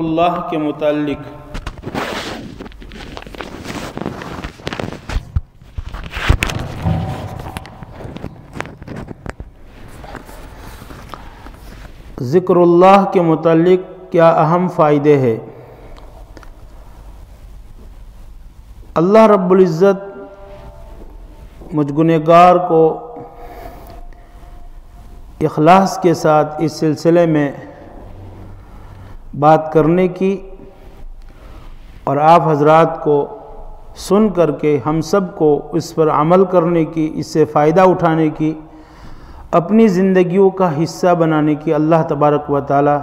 اللہ کے متعلق۔ ذکر اللہ کے متعلق کیا اہم فائدے ہیں؟ اللہ رب العزت مجھ گنہگار کو اخلاص کے ساتھ اس سلسلے میں بات کرنے کی اور آپ حضرات کو سن کر کے ہم سب کو اس پر عمل کرنے کی، اس سے فائدہ اٹھانے کی، اپنی زندگیوں کا حصہ بنانے کی اللہ تبارک و تعالی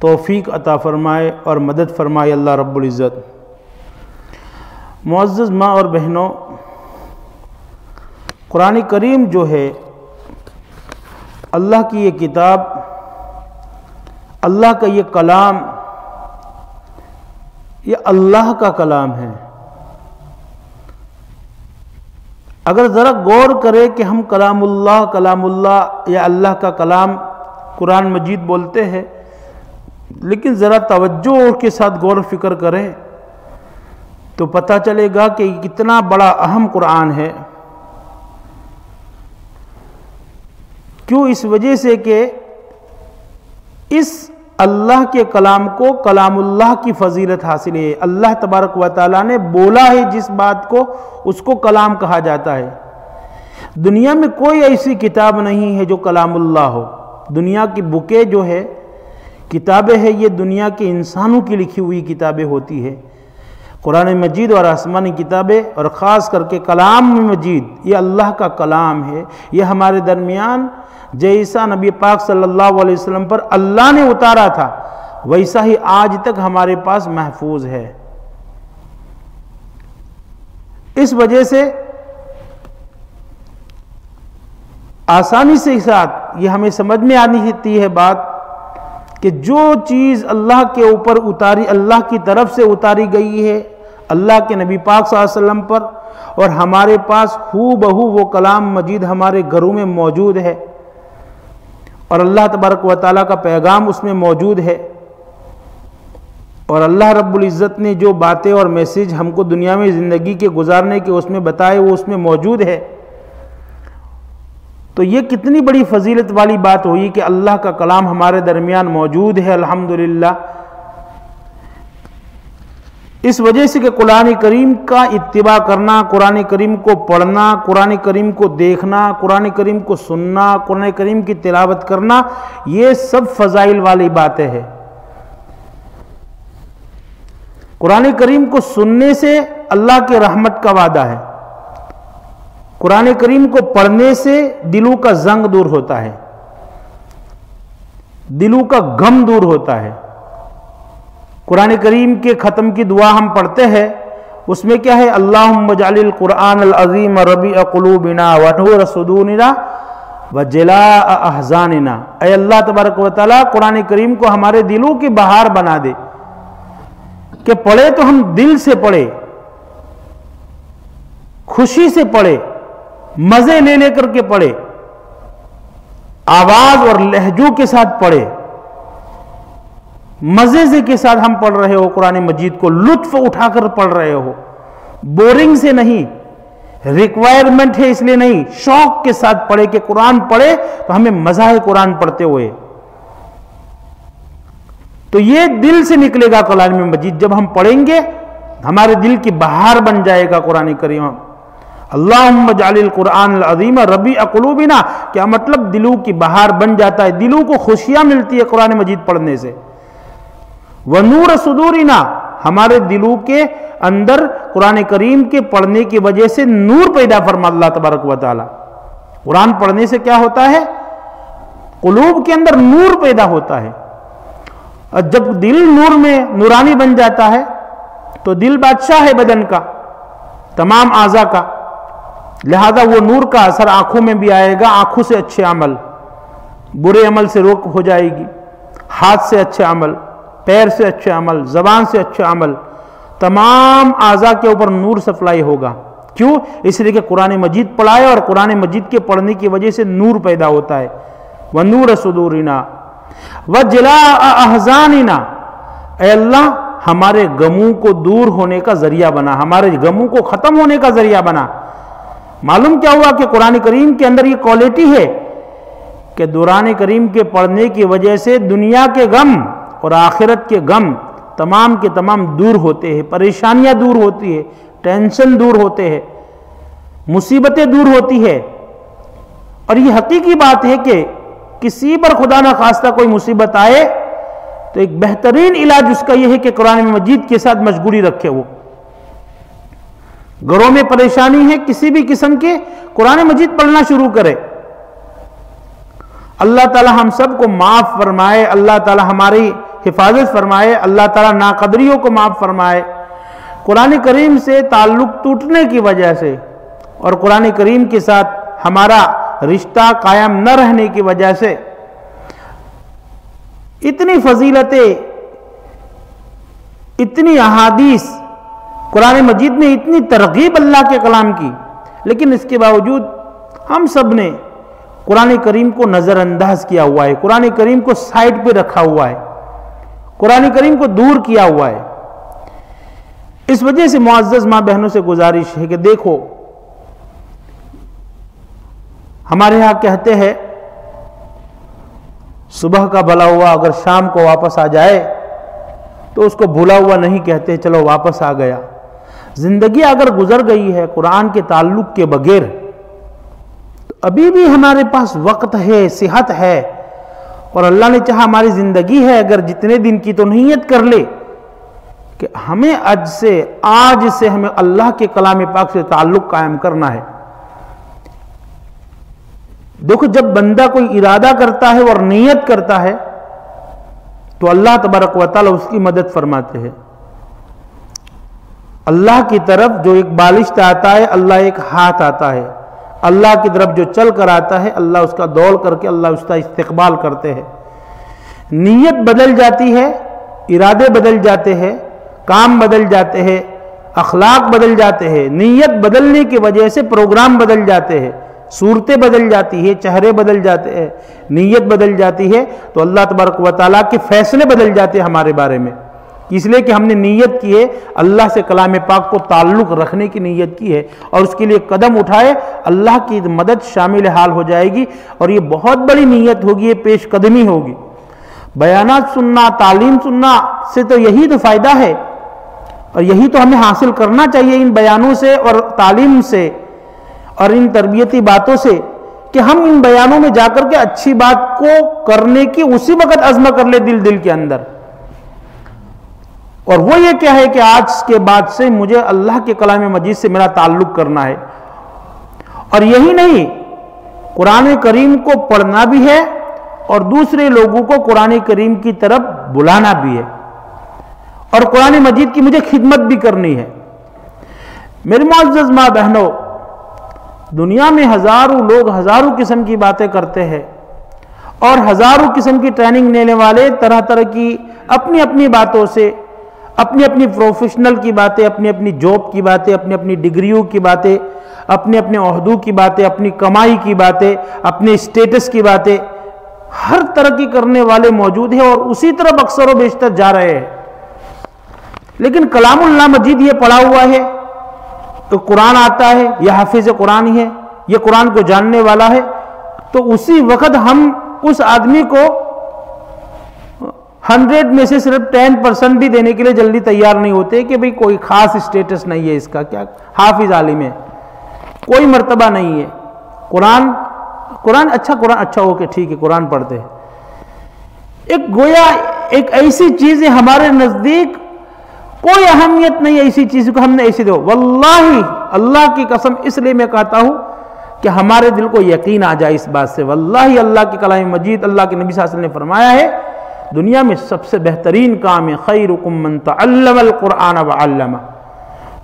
توفیق عطا فرمائے اور مدد فرمائے اللہ رب العزت۔ معزز ماں اور بہنوں، قرآن کریم جو ہے، اللہ کی یہ کتاب اللہ کا یہ کلام، یہ اللہ کا کلام ہے۔ اگر ذرا غور کرے کہ ہم کلام اللہ کلام اللہ یا اللہ کا کلام قرآن مجید بولتے ہیں، لیکن ذرا توجہ کے ساتھ غور و فکر کریں تو پتہ چلے گا کہ یہ کتنا بڑا اہم قرآن ہے۔ کیوں؟ اس وجہ سے کہ اس اللہ کے کلام کو کلام اللہ کی فضیلت حاصل ہے۔ اللہ تبارک و تعالیٰ نے بولا ہے جس بات کو، اس کو کلام کہا جاتا ہے۔ دنیا میں کوئی ایسی کتاب نہیں ہے جو کلام اللہ ہو۔ دنیا کی بکیں جو ہے، کتابیں ہیں، یہ دنیا کے انسانوں کی لکھی ہوئی کتابیں ہوتی ہے قرآن مجید اور آسمانی کتابیں، اور خاص کر کے کلام مجید، یہ اللہ کا کلام ہے۔ یہ ہمارے درمیان جیسا نبی پاک صلی اللہ علیہ وسلم پر اللہ نے اتارا تھا، ویسا ہی آج تک ہمارے پاس محفوظ ہے۔ اس وجہ سے آسانی سے ساتھ یہ ہمیں سمجھ میں آنی ہوتی ہے بات کہ جو چیز اللہ کے اوپر اتاری، اللہ کی طرف سے اتاری گئی ہے، اللہ کے نبی پاک صلی اللہ علیہ وسلم پر اور ہمارے پاس ہو بہو وہ کلام مجید ہمارے گھروں میں موجود ہے۔ اور اللہ تبارک و تعالیٰ کا پیغام اس میں موجود ہے۔ اور اللہ رب العزت نے جو باتیں اور میسیج ہم کو دنیا میں زندگی کے گزارنے کے اس میں بتائے، وہ اس میں موجود ہے۔ تو یہ کتنی بڑی فضیلت والی بات ہوئی کہ اللہ کا کلام ہمارے درمیان موجود ہے، الحمدللہ۔ اس وجہ سے کہ قرآن کریم کا اتباع کرنا، قرآن کریم کو پڑھنا، قرآن کریم کو دیکھنا، قرآن کریم کو سننا، قرآن کریم کی تلاوت کرنا، یہ سب فضائل والی باتیں ہیں۔ قرآن کریم کو سننے سے اللہ کے رحمت کا وعدہ ہے۔ قرآن کریم کو پڑھنے سے دلوں کا زنگ دور ہوتا ہے۔ دلوں کا غم دور ہوتا ہے۔ قرآن کریم کے ختم کی دعا ہم پڑھتے ہیں، اس میں کیا ہے؟ اللہم جعل القرآن العظیم ربی قلوبنا ونور صدورنا وجلاء احزاننا۔ اے اللہ تبارک و تعالی، قرآن کریم کو ہمارے دلوں کی بہار بنا دے۔ کہ پڑھے تو ہم دل سے پڑھے، خوشی سے پڑھے، مزے لے لے کر کے پڑھے، آواز اور لہجوں کے ساتھ پڑھے۔ مزے سے کے ساتھ ہم پڑھ رہے ہو، قرآن مجید کو لطف اٹھا کر پڑھ رہے ہو۔ بورنگ سے نہیں ریکوائرمنٹ ہے اس لیے نہیں، شوق کے ساتھ پڑھے کہ قرآن پڑھے تو ہمیں مزہ ہے قرآن پڑھتے ہوئے۔ تو یہ دل سے نکلے گا قرآن مجید۔ جب ہم پڑھیں گے، ہمارے دل کی بہار بن جائے گا قرآن کریم۔ اللہم جعل القرآن العظیم ربی اقلوبنا کیا مطلب؟ دلوں کی بہار بن جاتا ہے، دلوں کو خوشیاں ملتی ہے قرآن مجید پڑھنے سے۔ ونور صدورنا، ہمارے دلوں کے اندر قرآن کریم کے پڑھنے کی وجہ سے نور پیدا فرما اللہ تبارک و تعالی۔ قرآن پڑھنے سے کیا ہوتا ہے؟ قلوب کے اندر نور پیدا ہوتا ہے۔ اور جب دل نور میں نورانی بن جاتا ہے، تو دل بادشاہ ہے بدن کا، تمام اعضا کا۔ لہذا وہ نور کا اثر آنکھوں میں بھی آئے گا، آنکھوں سے اچھے عمل۔ برے عمل سے روک ہو جائے گی، ہاتھ سے اچھے عمل۔ پیر سے اچھے عمل، زبان سے اچھے عمل، تمام اعضا کے اوپر نور سپلائی ہوگا۔ کیوں؟ اس لیے کہ قرآن مجید پڑھائے اور قرآن مجید کے پڑھنے کی وجہ سے نور پیدا ہوتا ہے۔ وہ نور صدورنا۔ و جلا احزاننا اے اللہ، ہمارے گموں کو دور ہونے کا ذریعہ بنا، ہمارے گموں کو ختم ہونے کا ذریعہ بنا۔ معلوم کیا ہوا کہ قرآن کریم کے اندر یہ کوالٹی ہے کہ دوران کریم کے پڑھنے کی وجہ سے دنیا کے غم اور آخرت کے غم تمام کے تمام دور ہوتے ہیں، پریشانیاں دور ہوتی ہے ٹینشن دور ہوتے ہیں، مصیبتیں دور ہوتی ہے اور یہ حقیقی بات ہے کہ کسی پر خدا نہ خواستہ کوئی مصیبت آئے تو ایک بہترین علاج اس کا یہ ہے کہ قرآن مجید کے ساتھ مشغولی رکھے وہ۔ گھروں میں پریشانی ہے کسی بھی قسم کے، قرآن مجید پڑھنا شروع کرے۔ اللہ تعالی ہم سب کو معاف فرمائے، اللہ تعالی ہماری حفاظت فرمائے، اللہ تعالی ناقدریوں کو معاف فرمائے۔ قرآن کریم سے تعلق ٹوٹنے کی وجہ سے اور قرآن کریم کے ساتھ ہمارا رشتہ قائم نہ رہنے کی وجہ سے اتنی فضیلتیں، اتنی احادیث، قرآن مجید میں اتنی ترغیب اللہ کے کلام کی۔ لیکن اس کے باوجود ہم سب نے قرآن کریم کو نظر انداز کیا ہوا ہے، قرآن کریم کو سائٹ پہ رکھا ہوا ہے۔ قرآن کریم کو دور کیا ہوا ہے۔ اس وجہ سے معزز ماں بہنوں سے گزارش ہے کہ دیکھو، ہمارے ہاں کہتے ہیں، صبح کا بھلا ہوا اگر شام کو واپس آ جائے تو اس کو بھولا ہوا نہیں کہتے، چلو واپس آ گیا۔ زندگی اگر گزر گئی ہے قرآن کے تعلق کے بغیر، تو ابھی بھی ہمارے پاس وقت ہے، صحت ہے۔ اور اللہ نے چاہا ہماری زندگی ہے اگر جتنے دن کی تو نیت کر لے کہ ہمیں اج سے آج سے ہمیں اللہ کے کلام پاک سے تعلق قائم کرنا ہے۔ دیکھو، جب بندہ کوئی ارادہ کرتا ہے اور نیت کرتا ہے، تو اللہ تبارک و تعالی اس کی مدد فرماتے ہیں۔ اللہ کی طرف جو ایک بالشت آتا ہے، اللہ ایک ہاتھ آتا ہے۔ اللہ کی طرف جو چل کر آتا ہے، اللہ اس کا دوڑ کر کے اللہ اس کا استقبال کرتے ہیں۔ نیت بدل جاتی ہے، ارادے بدل جاتے ہیں، کام بدل جاتے ہیں، اخلاق بدل جاتے ہیں۔ نیت بدلنے کی وجہ سے پروگرام بدل جاتے ہیں، صورتیں بدل جاتی ہے چہرے بدل جاتے ہیں۔ نیت بدل جاتی ہے تو اللہ تبارک و تعالیٰ کے فیصلے بدل جاتے ہیں ہمارے بارے میں۔ اس لیے کہ ہم نے نیت کی ہے، اللہ سے کلام پاک کو تعلق رکھنے کی نیت کی ہے اور اس کے لیے قدم اٹھائے، اللہ کی مدد شامل حال ہو جائے گی اور یہ بہت بڑی نیت ہوگی، یہ پیش قدمی ہوگی۔ بیانات سننا، تعلیم سننا سے تو یہی تو فائدہ ہے۔ اور یہی تو ہمیں حاصل کرنا چاہیے ان بیانوں سے اور تعلیم سے اور ان تربیتی باتوں سے کہ ہم ان بیانوں میں جا کر کے اچھی بات کو کرنے کی اسی وقت عزم کر لے دل دل کے اندر۔ اور وہ یہ کیا ہے کہ آج کے بعد سے مجھے اللہ کے کلام مجید سے میرا تعلق کرنا ہے۔ اور یہی نہیں، قرآن کریم کو پڑھنا بھی ہے اور دوسرے لوگوں کو قرآن کریم کی طرف بلانا بھی ہے۔ اور قرآن مجید کی مجھے خدمت بھی کرنی ہے۔ میری معزز ماں بہنوں، دنیا میں ہزاروں لوگ ہزاروں قسم کی باتیں کرتے ہیں اور ہزاروں قسم کی ٹریننگ لینے والے طرح طرح کی اپنی اپنی باتوں سے اپنی اپنی پروفیشنل کی باتیں، اپنی اپنی جاب کی باتیں، اپنی اپنی ڈگریوں کی باتیں، اپنے اپنے عہدوں کی باتیں، اپنی کمائی کی باتیں، اپنے اسٹیٹس کی باتیں، ہر طرح کی کرنے والے موجود ہیں اور اسی طرح اکثر و بیشتر جا رہے ہیں۔ لیکن کلام اللہ مجید یہ پڑھا ہوا ہے تو قرآن آتا ہے، یہ حافظ قرآن ہی ہے، یہ قرآن کو جاننے والا ہے۔ تو اسی وقت ہم اس آدمی کو ہنڈریڈ میں سے صرف ٹین پرسنٹ بھی دینے کے لیے جلدی تیار نہیں ہوتے کہ بھئی کوئی خاص اسٹیٹس نہیں ہے اس کا، کیا؟ حافظ عالم ہے۔ کوئی مرتبہ نہیں ہے۔ قرآن قرآن اچھا قرآن اچھا ہو کہ ٹھیک ہے، قرآن پڑھتے ہیں۔ ایک گویا، ایک ایسی چیز ہے ہمارے نزدیک، کوئی اہمیت نہیں ایسی چیز کو ہم نے ایسی دو واللہ، اللہ کی قسم، اس لیے میں کہتا ہوں کہ ہمارے دل کو یقین آ جائے اس بات سے۔ واللہ، اللہ کی کلام مجید، اللہ کے نبی صلی اللہ علیہ وسلم نے فرمایا ہے۔ دنیا میں سب سے بہترین کام ہے، خیرکم من تعلم القرآن وعلم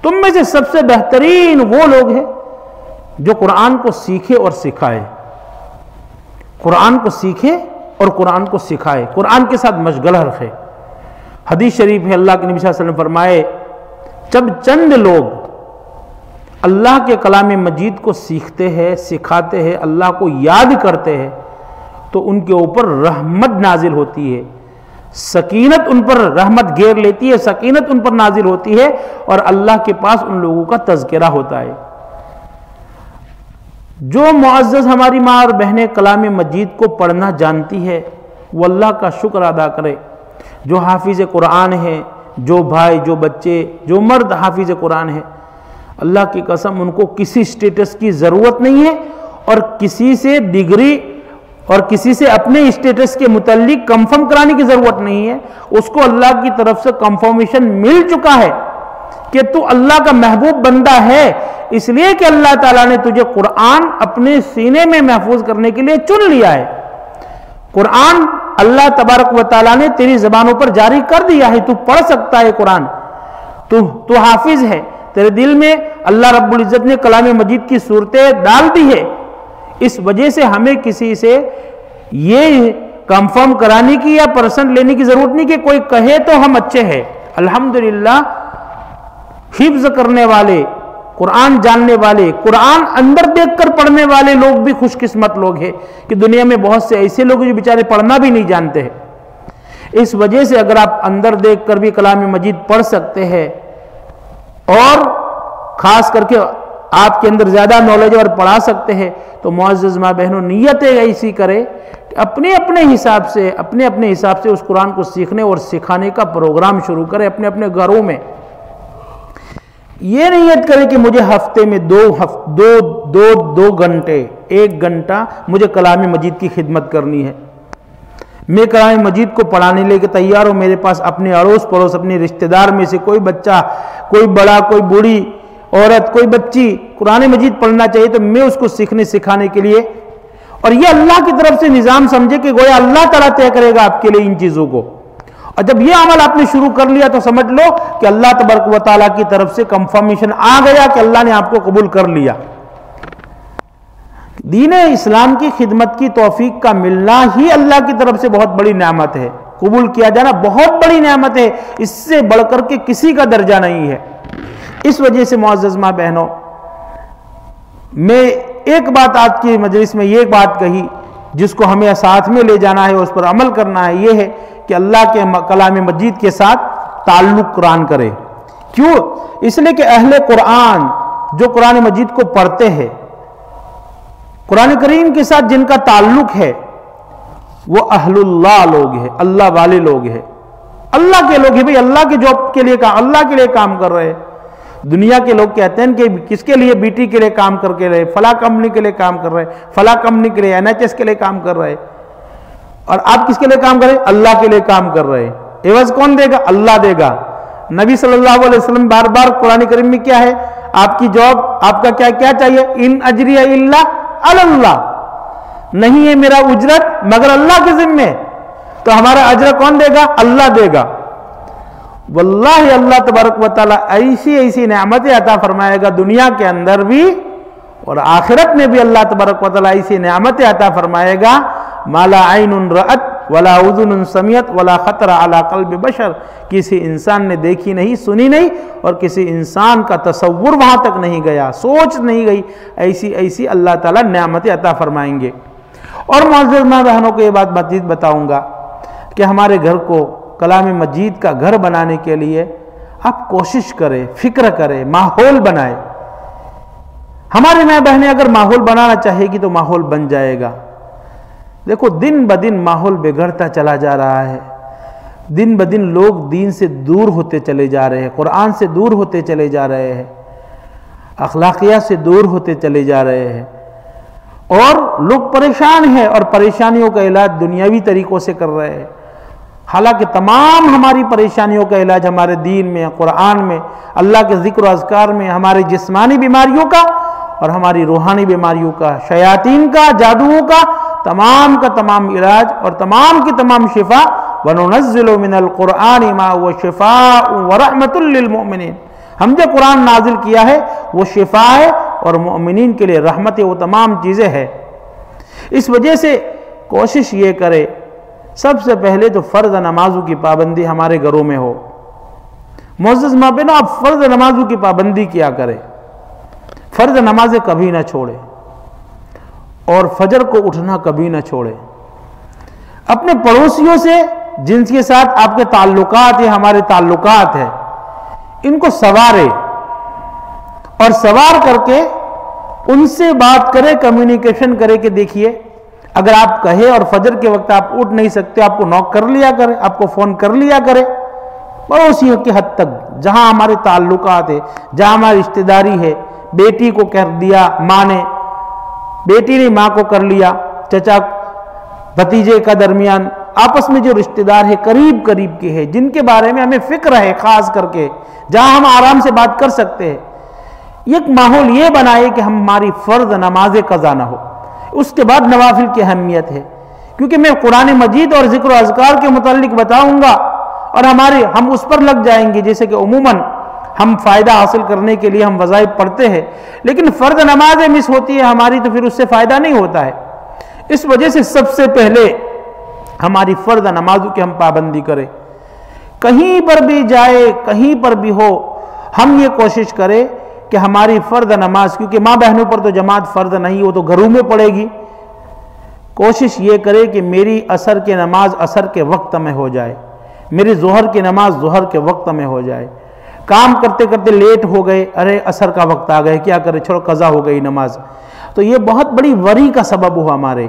تم میں سے سب سے بہترین وہ لوگ ہیں جو قرآن کو سیکھے اور سکھائے۔ قرآن کو سیکھے اور قرآن کو سکھائے۔ قرآن کے ساتھ مشغلہ رکھے۔ حدیث شریف ہے، اللہ کے نبی صلی اللہ علیہ وسلم فرمائے، جب چند لوگ اللہ کے کلام مجید کو سیکھتے ہیں، سکھاتے ہیں، اللہ کو یاد کرتے ہیں، تو ان کے اوپر رحمت نازل ہوتی ہے۔ سکینت ان پر رحمت گیر لیتی ہے، سکینت ان پر نازل ہوتی ہے اور اللہ کے پاس ان لوگوں کا تذکرہ ہوتا ہے۔ جو معزز ہماری ماں اور بہنیں کلام مجید کو پڑھنا جانتی ہے، وہ اللہ کا شکر ادا کرے۔ جو حافظ قرآن ہے جو بھائی، جو بچے، جو مرد حافظ قرآن ہے اللہ کی قسم ان کو کسی سٹیٹس کی ضرورت نہیں ہے اور کسی سے ڈگری اور کسی سے اپنے اسٹیٹس کے متعلق کنفرم کرانے کی ضرورت نہیں ہے، اس کو اللہ کی طرف سے کنفرمیشن مل چکا ہے کہ تو اللہ کا محبوب بندہ ہے، اس لیے کہ اللہ تعالیٰ نے تجھے قرآن اپنے سینے میں محفوظ کرنے کے لیے چن لیا ہے۔ قرآن اللہ تبارک و تعالیٰ نے تیری زبانوں پر جاری کر دیا ہے، تو پڑھ سکتا ہے قرآن۔ تو تو حافظ ہے۔ تیرے دل میں اللہ رب العزت نے کلام مجید کی صورتیں ڈال دی ہے۔ اس وجہ سے ہمیں کسی سے یہ کنفرم کرانے کی یا پرسنٹ لینے کی ضرورت نہیں کہ کوئی کہے تو ہم اچھے ہیں۔ الحمدللہ، حفظ کرنے والے، قرآن جاننے والے، قرآن اندر دیکھ کر پڑھنے والے لوگ بھی خوش قسمت لوگ ہیں کہ دنیا میں بہت سے ایسے لوگ جو بیچارے پڑھنا بھی نہیں جانتے ہیں۔ اس وجہ سے اگر آپ اندر دیکھ کر بھی کلام مجید پڑھ سکتے ہیں اور خاص کر کے آپ کے اندر زیادہ نالج اور پڑھا سکتے ہیں، تو معزز ماں بہنوں، نیتیں ایسی کرے کہ اپنے اپنے حساب سے، اپنے اپنے حساب سے اس قرآن کو سیکھنے اور سکھانے کا پروگرام شروع کرے اپنے اپنے گھروں میں۔ یہ نیت کرے کہ مجھے ہفتے میں دو دو دو دو گھنٹے، ایک گھنٹہ مجھے کلام مجید کی خدمت کرنی ہے۔ میں کلام مجید کو پڑھانے لے کے تیار ہوں، میرے پاس اپنے اڑوس پڑوس، اپنے رشتہ دار میں سے کوئی بچہ، کوئی بڑا، کوئی بوڑھی عورت، کوئی بچی قرآن مجید پڑھنا چاہیے تو میں اس کو سیکھنے، سکھانے کے لیے۔ اور یہ اللہ کی طرف سے نظام سمجھے کہ گویا اللہ تعالیٰ طے کرے گا آپ کے لیے ان چیزوں کو۔ اور جب یہ عمل آپ نے شروع کر لیا تو سمجھ لو کہ اللہ تبرک و تعالیٰ کی طرف سے کنفرمیشن آ گیا کہ اللہ نے آپ کو قبول کر لیا۔ دین اسلام کی خدمت کی توفیق کا ملنا ہی اللہ کی طرف سے بہت بڑی نعمت ہے۔ قبول کیا جانا بہت بڑی نعمت ہے۔ اس سے بڑھ کر کے کسی کا درجہ نہیں ہے۔ اس وجہ سے معزز ماں بہنوں، میں ایک بات آج کی مجلس میں یہ بات کہی، جس کو ہمیں ساتھ میں لے جانا ہے، اس پر عمل کرنا ہے، یہ ہے کہ اللہ کے کلام مجید کے ساتھ تعلق قرآن کرے۔ کیوں؟ اس لیے کہ اہل قرآن جو قرآن مجید کو پڑھتے ہیں، قرآن کریم کے ساتھ جن کا تعلق ہے، وہ اہل اللہ لوگ ہیں، اللہ والے لوگ ہیں۔ اللہ کے لوگ ہیں، بھائی، اللہ کے جاب کے لیے کام اللہ کے لیے کام کر رہے ہیں۔ دنیا کے لوگ کہتے ہیں کہ کس کے لیے بی ٹی کے لیے کام کر کے رہے، فلاں کمپنی کے لیے کام کر رہے، فلاں کمپنی کے لیے این ایچ ایس کے لیے کام کر رہے۔ اور آپ کس کے لیے کام کر رہے اللہ کے لیے کام کر رہے۔ ایوز کون دے گا؟ اللہ دے گا۔ نبی صلی اللہ علیہ وسلم بار بار قرآن کریم میں کیا ہے؟ آپ کی جاب آپ کا کیا کیا چاہیے؟ ان اجری اللہ اللہ۔ نہیں ہے میرا اجرت مگر اللہ کے ذمے۔ تو ہمارا اجر کون دے گا؟ اللہ دے گا۔ واللہ اللہ تبارک و تعالی ایسی ایسی نعمتیں عطا فرمائے گا دنیا کے اندر بھی اور آخرت میں بھی اللہ تبارک و تعالی ایسی نعمتیں عطا فرمائے گا۔ مالا عین رأت ولا اذن سمیت ولا خطر علی قلب بشر۔ کسی انسان نے دیکھی نہیں، سنی نہیں اور کسی انسان کا تصور وہاں تک نہیں گیا، سوچ نہیں گئی۔ ایسی ایسی اللہ تعالی نعمتیں عطا فرمائیں گے۔ اور معزز ماں بہنوں کو یہ بات مزید بتاؤں گا کہ ہمارے گھر کو کلام مجید کا گھر بنانے کے لیے آپ کوشش کریں، فکر کریں، ماحول بنائے ہماری ماں بہنیں اگر ماحول بنانا چاہے گی تو ماحول بن جائے گا۔ دیکھو، دن بدن ماحول بگڑتا چلا جا رہا ہے۔ دن بدن لوگ دین سے دور ہوتے چلے جا رہے ہیں، قرآن سے دور ہوتے چلے جا رہے ہیں۔ اخلاقیات سے دور ہوتے چلے جا رہے ہیں۔ اور لوگ پریشان ہیں اور پریشانیوں کا علاج دنیاوی طریقوں سے کر رہے ہیں۔ حالانکہ تمام ہماری پریشانیوں کا علاج ہمارے دین میں، قرآن میں، اللہ کے ذکر و اذکار میں ہماری جسمانی بیماریوں کا اور ہماری روحانی بیماریوں کا، شیاطین کا، جادوؤں کا تمام کا تمام علاج اور تمام کی تمام شفا وَنُنَزِّلُ مِنَ الْقُرْآنِ مَا هُوَ شِفَاءٌ وَرَحْمَةٌ لِّلْمُؤْمِنِينَ۔ ہم جو قرآن نازل کیا ہے، وہ شفا ہے اور مؤمنین کے لیے رحمت وہ تمام چیزیں ہیں۔ اس وجہ سے کوشش یہ کرے سب سے پہلے تو فرض نمازوں کی پابندی ہمارے گھروں میں ہو۔ معزز ماں بہنوں، آپ فرض نمازوں کی پابندی کیا کرے فرض نمازیں کبھی نہ چھوڑے اور فجر کو اٹھنا کبھی نہ چھوڑے اپنے پڑوسیوں سے، جن کے ساتھ آپ کے تعلقات ہیں، ہمارے تعلقات ہیں، ان کو سوارے اور سوار کر کے ان سے بات کرے کمیونیکیشن کرے کہ دیکھیے اگر آپ کہے اور فجر کے وقت آپ اٹھ نہیں سکتے، آپ کو نوک کر لیا کرے، آپ کو فون کر لیا کرے پڑوسیوں کی حد تک، جہاں ہمارے تعلقات ہے جہاں ہماری رشتہ داری ہے، بیٹی کو کر دیا ماں نے، بیٹی نے ماں کو کر لیا، چچا بھتیجے کا درمیان آپس میں جو رشتہ دار ہے، قریب قریب کے ہیں، جن کے بارے میں ہمیں فکر ہے، خاص کر کے، جہاں ہم آرام سے بات کر سکتے ہیں۔ ایک ماحول یہ بنائے کہ ہماری فرض نماز قضا نہ ہو۔ اس کے بعد نوافل کی اہمیت ہے۔ کیونکہ میں قرآن مجید اور ذکر و اذکار کے متعلق بتاؤں گا اور ہمارے ہم اس پر لگ جائیں گے، جیسے کہ عموماً ہم فائدہ حاصل کرنے کے لیے ہم وظائف پڑھتے ہیں۔ لیکن فرد نمازیں مس ہوتی ہے ہماری تو پھر اس سے فائدہ نہیں ہوتا ہے۔ اس وجہ سے سب سے پہلے ہماری فرد نمازوں کی ہم پابندی کریں۔ کہیں پر بھی جائے، کہیں پر بھی ہو، ہم یہ کوشش کریں کہ ہماری فرد نماز، کیونکہ ماں بہنوں پر تو جماعت فرد نہیں، وہ تو گھروں میں پڑے گی۔ کوشش یہ کرے کہ میری اثر کے نماز اثر کے وقت میں ہو جائے۔ میری ظہر کی نماز ظہر کے وقت میں ہو جائے۔ کام کرتے کرتے لیٹ ہو گئے، ارے اثر کا وقت آ گئے، کیا کرے؟ چھوڑو، قضا ہو گئی نماز۔ تو یہ بہت بڑی وری کا سبب ہوا ہمارے۔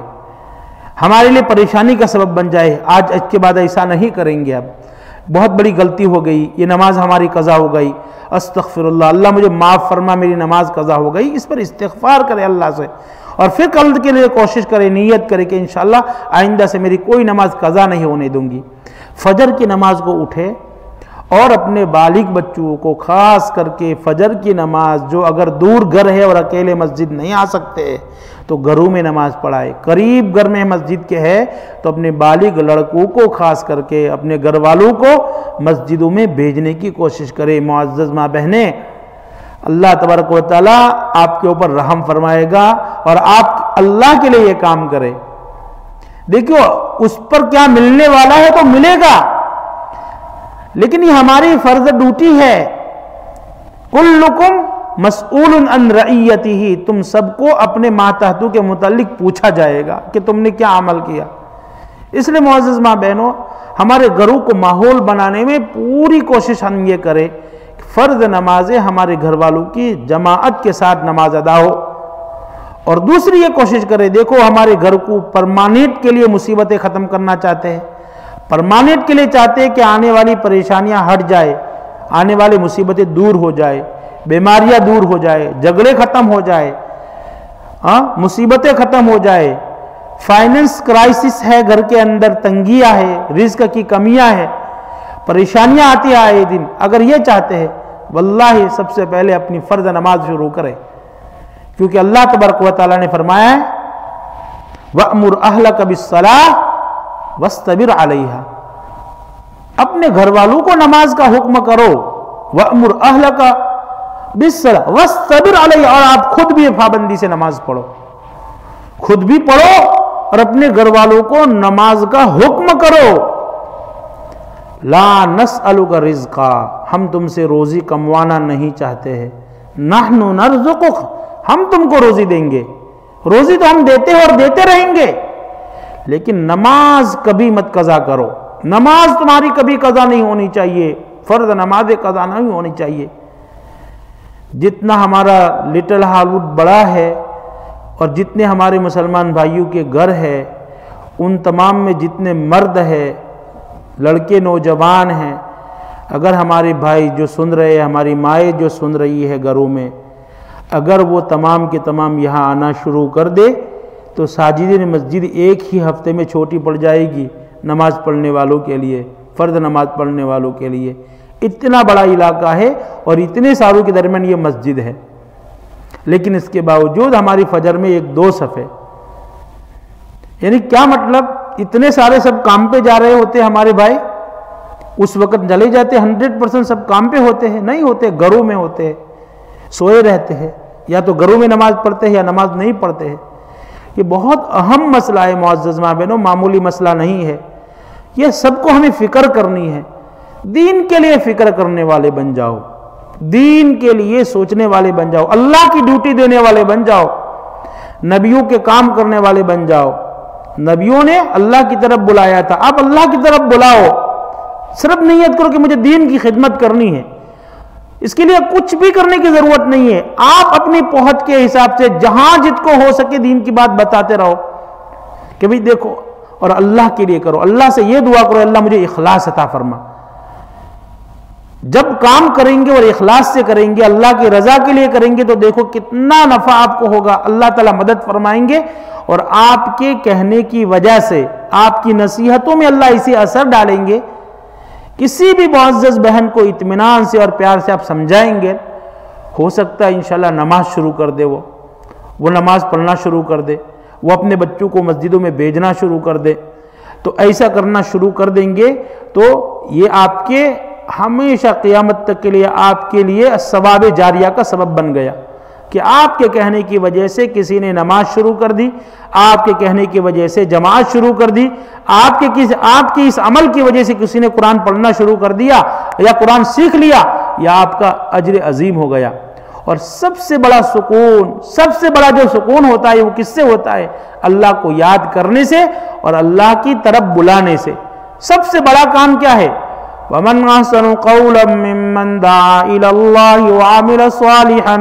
ہمارے لیے پریشانی کا سبب بن جائے۔ آج اج کے بعد ایسا نہیں کریں گے اب۔ بہت بڑی غلطی ہو گئی، یہ نماز ہماری قضا ہو گئی۔ استغفر اللہ اللہ مجھے معاف فرما، میری نماز قضا ہو گئی۔ اس پر استغفار کرے اللہ سے۔ اور پھر قلد کے لیے کوشش کرے، نیت کرے کہ انشاءاللہ آئندہ سے میری کوئی نماز قضا نہیں ہونے دوں گی۔ فجر کی نماز کو اٹھے۔ اور اپنے بالغ بچوں کو خاص کر کے فجر کی نماز جو اگر دور گھر ہے اور اکیلے مسجد نہیں آ سکتے، تو گھروں میں نماز پڑھائے۔ قریب گھر میں مسجد کے ہے، تو اپنے بالغ لڑکوں کو خاص کر کے اپنے گھر والوں کو مسجدوں میں بھیجنے کی کوشش کرے۔ معزز ماں بہنیں، اللہ تبارک و تعالیٰ آپ کے اوپر رحم فرمائے گا اور آپ اللہ کے لیے یہ کام کرے۔ دیکھو، اس پر کیا ملنے والا ہے تو ملے گا۔ لیکن یہ ہماری فرض ڈوٹی ہے۔ کلکم مسئول ان رعیتی ہی تم سب کو اپنے ماتحتوں کے متعلق پوچھا جائے گا کہ تم نے کیا عمل کیا۔ اس لیے معزز ماں بہنوں، ہمارے گھروں کو ماحول بنانے میں پوری کوشش ہم یہ کرے فرض نمازیں ہمارے گھر والوں کی جماعت کے ساتھ نماز ادا ہو۔ اور دوسری یہ کوشش کرے دیکھو ہمارے گھر کو پرماننٹ کے لیے مصیبتیں ختم کرنا چاہتے ہیں۔ پرماننٹ کے لیے چاہتے ہیں کہ آنے والی پریشانیاں ہٹ جائے، آنے والی مصیبتیں دور ہو جائے، بیماریاں دور ہو جائے، جھگڑے ختم ہو جائے ہاں مصیبتیں ختم ہو جائے۔ فائننس کرائسس ہے، گھر کے اندر تنگیاں ہے رزق کی کمیاں ہے پریشانیاں آتی آئے دن۔ اگر یہ چاہتے ہیں، واللہ سب سے پہلے اپنی فرض نماز شروع کرے کیونکہ اللہ تبارک و تعالیٰ نے فرمایا ہے، وَأْمُرْ أَهْلَكَ بِالصَّلَاةِ وسطبر علیہ اپنے گھر والوں کو نماز کا حکم کرو۔ وَأْمُرْ أَهْلَكَ بِالصَّلَةِ وَاسْتَبِرْ عَلَيْهَا۔ اور آپ خود بھی پابندی سے نماز پڑھو۔ خود بھی پڑھو اور اپنے گھر والوں کو نماز کا حکم کرو۔ لا نسألُكَ رِزْقَا۔ ہم تم سے روزی کموانا نہیں چاہتے ہیں۔ نَحْنُ نَرْزُقُكَ ہم تم کو روزی دیں گے۔ روزی تو ہم دیتے ہیں اور دیتے رہیں گے۔ لیکن نماز کبھی مت قضا کرو۔ نماز تمہاری کبھی قضا نہیں ہونی چاہیے۔ فرض نماز قضا نہیں ہونی چاہیے۔ جتنا ہمارا لٹل ہالوڈ بڑا ہے اور جتنے ہمارے مسلمان بھائیوں کے گھر ہے، ان تمام میں جتنے مرد ہے لڑکے نوجوان ہیں، اگر ہمارے بھائی جو سن رہے ہیں، ہماری مائیں جو سن رہی ہے گھروں میں، اگر وہ تمام کے تمام یہاں آنا شروع کر دے تو ساجدین مسجد ایک ہی ہفتے میں چھوٹی پڑ جائے گی نماز پڑھنے والوں کے لیے فرد نماز پڑھنے والوں کے لیے۔ اتنا بڑا علاقہ ہے اور اتنے سالوں کے درمیان یہ مسجد ہے۔ لیکن اس کے باوجود ہماری فجر میں ایک دو صفحے یعنی کیا مطلب؟ اتنے سارے سب کام پہ جا رہے ہوتے ہمارے بھائی؟ اس وقت جلے جاتے ہنڈریڈ پرسنٹ سب کام پہ ہوتے ہیں۔ نہیں ہوتے، گھروں میں ہوتے ہیں۔ سوئے رہتے ہیں۔ یا تو گھروں میں نماز پڑھتے ہیں یا نماز نہیں پڑھتے ہیں۔ یہ بہت اہم مسئلہ ہے معزز ماں بہنوں، معمولی مسئلہ نہیں ہے۔ یہ سب کو ہمیں فکر کرنی ہے۔ دین کے لیے فکر کرنے والے بن جاؤ۔ دین کے لیے سوچنے والے بن جاؤ۔ اللہ کی ڈیوٹی دینے والے بن جاؤ۔ نبیوں کے کام کرنے والے بن جاؤ۔ نبیوں نے اللہ کی طرف بلایا تھا۔ آپ اللہ کی طرف بلاؤ۔ صرف نیت کرو کہ مجھے دین کی خدمت کرنی ہے۔ اس کے لیے کچھ بھی کرنے کی ضرورت نہیں ہے۔ آپ اپنی پہنچ کے حساب سے جہاں جت کو ہو سکے دین کی بات بتاتے رہو کہ بھئی دیکھو، اور اللہ کے لیے کرو۔ اللہ سے یہ دعا کرو، اللہ مجھے اخلاص عطا فرما۔ جب کام کریں گے اور اخلاص سے کریں گے، اللہ کی رضا کے لیے کریں گے تو دیکھو کتنا نفع آپ کو ہوگا۔ اللہ تعالیٰ مدد فرمائیں گے۔ اور آپ کے کہنے کی وجہ سے، آپ کی نصیحتوں میں اللہ اسے اثر ڈالیں گے۔ کسی بھی معزز بہن کو اطمینان سے اور پیار سے آپ سمجھائیں گے، ہو سکتا ہے انشاءاللہ نماز شروع کر دے وہ۔ وہ نماز پڑھنا شروع کر دے، وہ اپنے بچوں کو مسجدوں میں بھیجنا شروع کر دے۔ تو ایسا کرنا شروع کر دیں گے تو یہ آپ کے ہمیشہ قیامت تک کے لیے، آپ کے لیے ثواب جاریہ کا سبب بن گیا۔ کہ آپ کے کہنے کی وجہ سے کسی نے نماز شروع کر دی، آپ کے کہنے کی وجہ سے جماعت شروع کر دی، آپ کے کسی آپ کی اس عمل کی وجہ سے کسی نے قرآن پڑھنا شروع کر دیا یا قرآن سیکھ لیا یا آپ کا اجر عظیم ہو گیا۔ اور سب سے بڑا سکون، سب سے بڑا جو سکون ہوتا ہے، وہ کس سے ہوتا ہے؟ اللہ کو یاد کرنے سے اور اللہ کی طرف بلانے سے۔ سب سے بڑا کام کیا ہے؟ ومن احسن قولا ممن دعا الى الله وعمل صالحا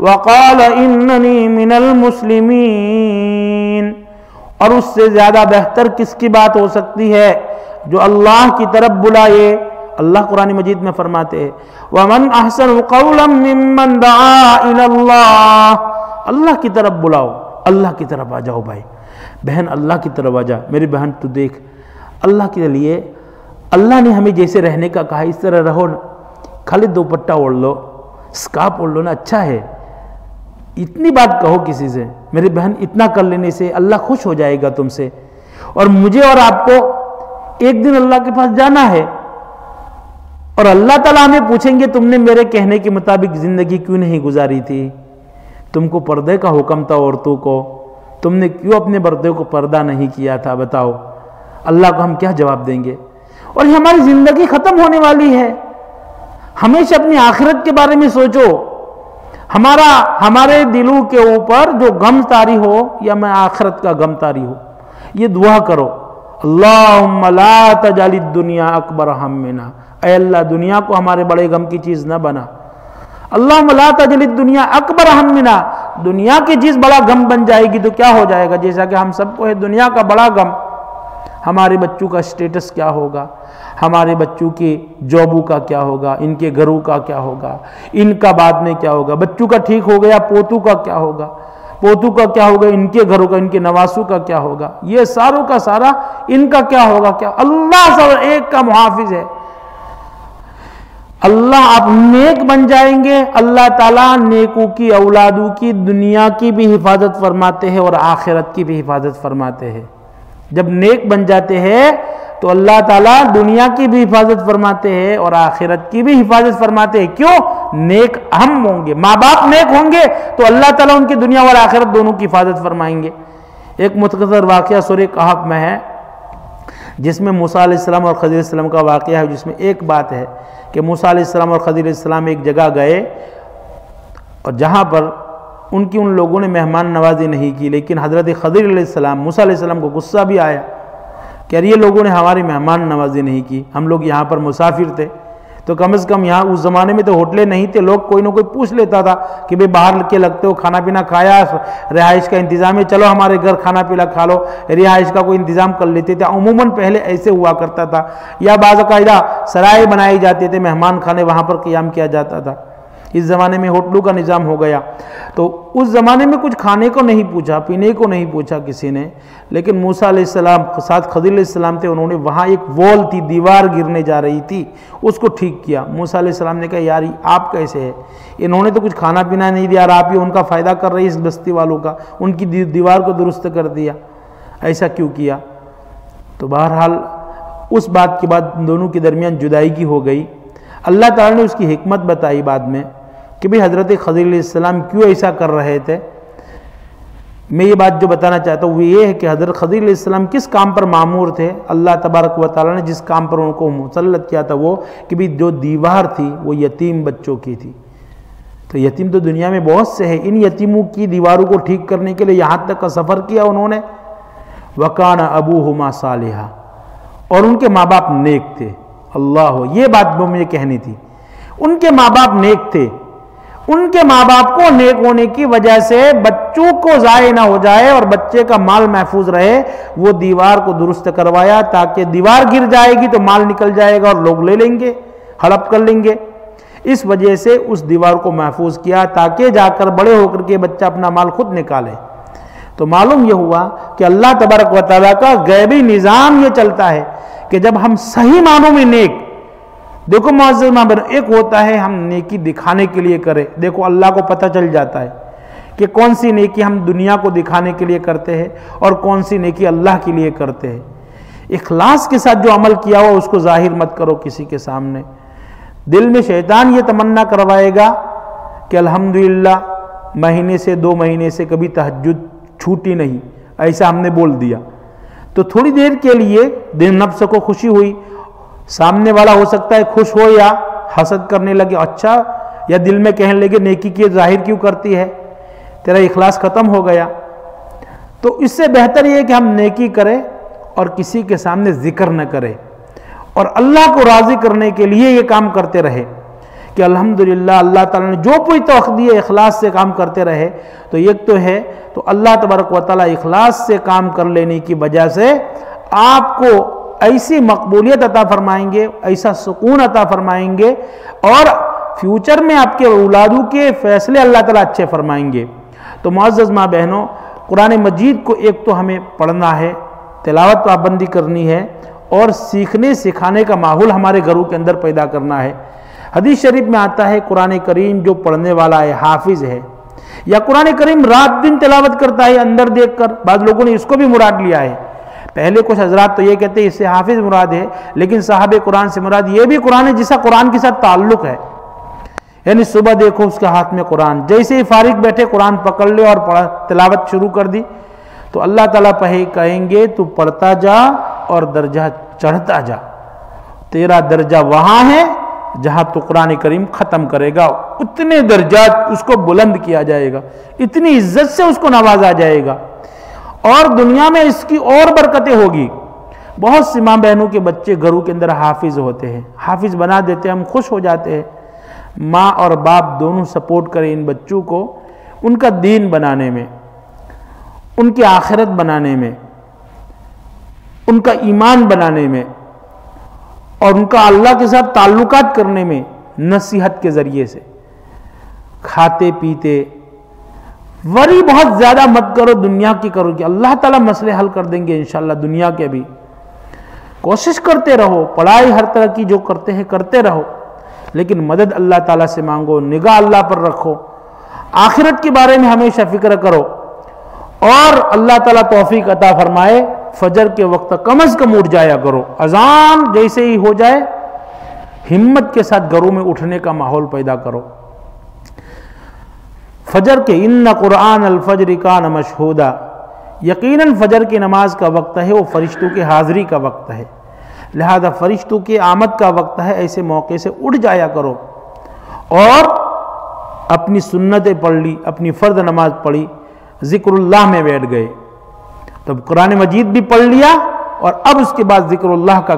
وقال انني من المسلمين اور اس سے زیادہ بہتر کس کی بات ہو سکتی ہے جو اللہ کی طرف بلائے؟ اللہ قرآن مجید میں فرماتے ہیں، ومن احسن قولا ممن دعا الى الله، اللہ کی طرف بلاؤ، اللہ کی طرف آ جاؤ بھائی۔ بہن، اللہ کی طرف آ جا۔ میری بہن، تو دیکھ، اللہ کے لیے، اللہ نے ہمیں جیسے رہنے کا کہا، اس طرح رہو نا خالی دو پٹا اوڑھ لو، سکاپ اوڑھ لو نا اچھا ہے۔ اتنی بات کہو کسی سے، میری بہن اتنا کر لینے سے اللہ خوش ہو جائے گا تم سے۔ اور مجھے اور آپ کو ایک دن اللہ کے پاس جانا ہے۔ اور اللہ تعالیٰ ہمیں پوچھیں گے تم نے میرے کہنے کے مطابق زندگی کیوں نہیں گزاری تھی؟ تم کو پردے کا حکم تھا عورتوں کو۔ تم نے کیوں اپنے بردے کو پردہ نہیں کیا تھا؟ بتاؤ۔ اللہ کو ہم کیا جواب دیں گے؟ اور یہ ہماری زندگی ختم ہونے والی ہے۔ ہمیشہ اپنی آخرت کے بارے میں سوچو۔ ہمارا ہمارے دلوں کے اوپر جو غم تاری ہو یا میں آخرت کا غم تاری ہو یہ دعا کرو۔ اللہم لا تجعل الدنیا اکبر ہمنا۔ اے اللہ، دنیا کو ہمارے بڑے غم کی چیز نہ بنا۔ اللہم لا تجعل الدنیا اکبر ہمنا۔ دنیا کی چیز بڑا غم بن جائے گی تو کیا ہو جائے گا؟ جیسا کہ ہم سب کو ہے، دنیا کا بڑا غم۔ ہمارے بچوں کا سٹیٹس کیا ہوگا؟ ہمارے بچوں کے جابوں کا کیا ہوگا؟ ان کے گھروں کا کیا ہوگا؟ ان کا بعد میں کیا ہوگا؟ بچوں کا ٹھیک ہو گیا، پوتوں کا کیا ہوگا؟ پوتوں کا کیا ہوگا؟ ان کے گھروں کا، ان کے نواسوں کا کیا ہوگا؟ یہ ساروں کا سارا ان کا کیا ہوگا؟ کیا اللہ سب ایک کا محافظ ہے۔ اللہ آپ نیک بن جائیں گے، اللہ تعالیٰ نیکوں کی، اولادوں کی، دنیا کی بھی حفاظت فرماتے ہیں اور آخرت کی بھی حفاظت فرماتے ہیں۔ جب نیک بن جاتے ہیں تو اللہ تعالیٰ دنیا کی بھی حفاظت فرماتے ہیں اور آخرت کی بھی حفاظت فرماتے ہیں۔ کیوں؟ نیک ہم ہوں گے۔ ماں باپ نیک ہوں گے تو اللہ تعالیٰ ان کی دنیا اور آخرت دونوں کی حفاظت فرمائیں گے۔ ایک متقصر واقعہ سورہ کہف میں ہے، جس میں موسیٰ علیہ السلام اور خضیر علیہ السلام کا واقعہ ہے، جس میں ایک بات ہے کہ موسیٰ علیہ السلام اور خضیر علیہ السلام ایک جگہ گئے اور جہاں پر ان کی ان لوگوں نے مہمان نوازی نہیں کی، لیکن حضرت خضر علیہ السلام، موسیٰ علیہ السلام کو غصہ بھی آیا کہ یہ لوگوں نے ہماری مہمان نوازی نہیں کی، ہم لوگ یہاں پر مسافر تھے۔ تو کم از کم یہاں اس زمانے میں تو ہوٹلیں نہیں تھے، لوگ کوئی نہ کوئی پوچھ لیتا تھا کہ بھئی باہر کے لگتے ہو، کھانا پینا کھایا، رہائش کا انتظام ہے، چلو ہمارے گھر کھانا پینا کھا لو۔ رہائش کا کوئی انتظام کر لیتے تھے، عموماً پہلے ایسے ہوا کرتا تھا۔ یا بعض قاعدہ سرائے بنائی جاتے تھے، مہمان کھانے وہاں پر قیام کیا جاتا تھا۔ اس زمانے میں ہوٹلوں کا نظام ہو گیا۔ تو اس زمانے میں کچھ کھانے کو نہیں پوچھا، پینے کو نہیں پوچھا کسی نے، لیکن موسیٰ علیہ السلام ساتھ خضر علیہ السلام تھے، انہوں نے وہاں ایک وول تھی، دیوار گرنے جا رہی تھی، اس کو ٹھیک کیا۔ موسیٰ علیہ السلام نے کہا یاری آپ کیسے ہے انہوں نے تو کچھ کھانا پینا نہیں دیا، اور آپ ہی ان کا فائدہ کر رہی اس بستی والوں کا، ان کی دیوار کو درست کر دیا۔ ایسا کیوں کیا؟ تو بہرحال، اس بات کے بعد دونوں کے درمیان جدائی کی ہو گئی۔ اللہ تعالیٰ نے اس کی حکمت بتائی بعد میں۔ کہ بھی حضرت خضر علیہ السلام کیوں ایسا کر رہے تھے؟ میں یہ بات جو بتانا چاہتا ہوں وہ یہ ہے کہ حضرت خضر علیہ السلام کس کام پر معمور تھے؟ اللہ تبارک و تعالیٰ نے جس کام پر ان کو مسلط کیا تھا وہ کہ بھی جو دیوار تھی وہ یتیم بچوں کی تھی۔ تو یتیم تو دنیا میں بہت سے ہیں، ان یتیموں کی دیواروں کو ٹھیک کرنے کے لیے یہاں تک کا سفر کیا انہوں نے؟ وکان ابو ہما صالحہ اور ان کے ماں باپ نیک تھے۔ اللہ ہو، یہ بات مجھے کہنی تھی۔ ان کے ماں باپ نیک تھے۔ ان کے ماں باپ کو نیک ہونے کی وجہ سے بچوں کو ضائع نہ ہو جائے اور بچے کا مال محفوظ رہے، وہ دیوار کو درست کروایا تاکہ دیوار گر جائے گی تو مال نکل جائے گا اور لوگ لے لیں گے، ہڑپ کر لیں گے۔ اس وجہ سے اس دیوار کو محفوظ کیا تاکہ جا کر بڑے ہو کر کے بچہ اپنا مال خود نکالے۔ تو معلوم یہ ہوا کہ اللہ تبارک و تعالیٰ کا غیبی نظام یہ چلتا ہے کہ جب ہم صحیح معنوں میں نیک دیکھو معزز محبر ایک ہوتا ہے ہم نیکی دکھانے کے لیے کرے۔ دیکھو اللہ کو پتہ چل جاتا ہے کہ کون سی نیکی ہم دنیا کو دکھانے کے لیے کرتے ہیں اور کون سی نیکی اللہ کے لیے کرتے ہیں۔ اخلاص کے ساتھ جو عمل کیا ہوا، اس کو ظاہر مت کرو کسی کے سامنے۔ دل میں شیطان یہ تمنا کروائے گا کہ الحمدللہ، مہینے سے دو مہینے سے کبھی تحجد چھوٹی نہیں، ایسا ہم نے بول دیا۔ تو تھوڑی دیر کے لیے دن نفس کو خوشی ہوئی سامنے والا ہو سکتا ہے خوش ہو یا حسد کرنے لگے اچھا یا دل میں کہنے لگے نیکی کی، ظاہر کیوں کرتی ہے؟ تیرا اخلاص ختم ہو گیا۔ تو اس سے بہتر یہ کہ ہم نیکی کریں اور کسی کے سامنے ذکر نہ کرے اور اللہ کو راضی کرنے کے لیے یہ کام کرتے رہے کہ الحمدللہ اللہ تعالیٰ نے جو کوئی توقع ہے، اخلاص سے کام کرتے رہے۔ تو ایک تو ہے، تو اللہ تبارک و تعالیٰ اخلاص سے کام کر لینے کی وجہ سے آپ کو ایسی مقبولیت عطا فرمائیں گے، ایسا سکون عطا فرمائیں گے اور فیوچر میں آپ کے اولادوں کے فیصلے اللہ تعالیٰ اچھے فرمائیں گے۔ تو معزز ماں بہنوں، قرآن مجید کو ایک تو ہمیں پڑھنا ہے، تلاوت پابندی کرنی ہے اور سیکھنے، سکھانے کا ماحول ہمارے گھروں کے اندر پیدا کرنا ہے۔ حدیث شریف میں آتا ہے، قرآن کریم جو پڑھنے والا ہے، حافظ ہے۔ یا قرآن کریم رات دن تلاوت کرتا ہے، اندر دیکھ کر، بعض لوگوں نے اس کو بھی مراد لیا ہے۔ پہلے کچھ حضرات تو یہ کہتے ہیں اس سے حافظ مراد ہے، لیکن صاحب قرآن سے مراد یہ بھی قرآن ہے جسا قرآن کے ساتھ تعلق ہے۔ یعنی صبح دیکھو اس کے ہاتھ میں قرآن، جیسے ہی فارغ بیٹھے قرآن پکڑ لے اور تلاوت شروع کر دی۔ تو اللہ تعالیٰ پہ کہیں گے، تو پڑھتا جا اور درجہ چڑھتا جا۔ تیرا درجہ وہاں ہے جہاں تو قرآن کریم ختم کرے گا۔ اتنے درجات اس کو بلند کیا جائے گا۔ اتنی عزت سے اس کو نوازا جائے گا۔ اور دنیا میں اس کی اور برکتیں ہوگی۔ بہت سی ماں بہنوں کے بچے گھروں کے اندر حافظ ہوتے ہیں۔ حافظ بنا دیتے ہیں، ہم خوش ہو جاتے ہیں۔ ماں اور باپ دونوں سپورٹ کریں ان بچوں کو ان کا دین بنانے میں، ان کی آخرت بنانے میں، ان کا ایمان بنانے میں، اور ان کا اللہ کے ساتھ تعلقات کرنے میں نصیحت کے ذریعے سے۔ کھاتے پیتے وری بہت زیادہ مت کرو، دنیا کی کرو کہ اللہ تعالیٰ مسئلے حل کر دیں گے انشاءاللہ دنیا کے بھی۔ کوشش کرتے رہو، پڑھائی ہر طرح کی جو کرتے ہیں کرتے رہو۔ لیکن مدد اللہ تعالیٰ سے مانگو، نگاہ اللہ پر رکھو۔ آخرت کے بارے میں ہمیشہ فکر کرو۔ اور اللہ تعالیٰ توفیق عطا فرمائے، فجر کے وقت کم از کم اٹھ جایا کرو۔ اذان جیسے ہی ہو جائے، ہمت کے ساتھ گھروں میں اٹھنے کا ماحول پیدا کرو۔ فجر کے ان قرآن الفجر کا مشہودہ یقیناً فجر کی نماز کا وقت ہے، وہ فرشتوں کی حاضری کا وقت ہے۔ لہذا فرشتوں کی آمد کا وقت ہے، ایسے موقع سے اٹھ جایا کرو۔ اور اپنی سنتیں پڑھ لی، اپنی فرد نماز پڑھی، ذکر اللہ میں بیٹھ گئے۔ تب قرآن مجید بھی پڑھ لیا اور اب اس کے بعد ذکر اللہ کا۔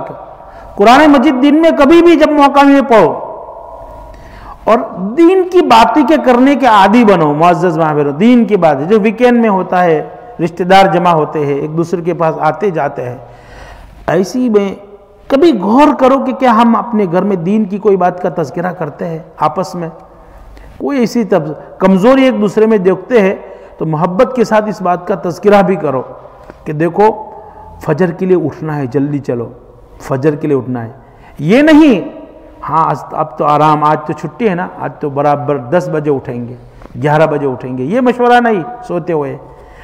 قرآن مجید دن میں کبھی بھی جب موقع میں پڑھو۔ اور دین کی باتیں کے کرنے کے عادی بنو، معزز محبر دین کی بات جو ویکینڈ میں ہوتا ہے، رشتہ دار جمع ہوتے ہیں، ایک دوسرے کے پاس آتے جاتے ہیں۔ ایسی میں کبھی غور کرو کہ کیا ہم اپنے گھر میں دین کی کوئی بات کا تذکرہ کرتے ہیں آپس میں؟ کوئی ایسی کمزوری ایک دوسرے میں دیکھتے ہیں، تو محبت کے ساتھ اس بات کا تذکرہ بھی کرو کہ دیکھو، فجر کے لیے اٹھنا ہے، جلدی چلو، فجر کے لیے اٹھنا ہے۔ یہ نہیں ہاں اب تو آرام، آج تو چھٹی ہے نا، آج تو برابر دس بجے اٹھیں گے، گیارہ بجے اٹھیں گے، یہ مشورہ نہیں، سوتے ہوئے۔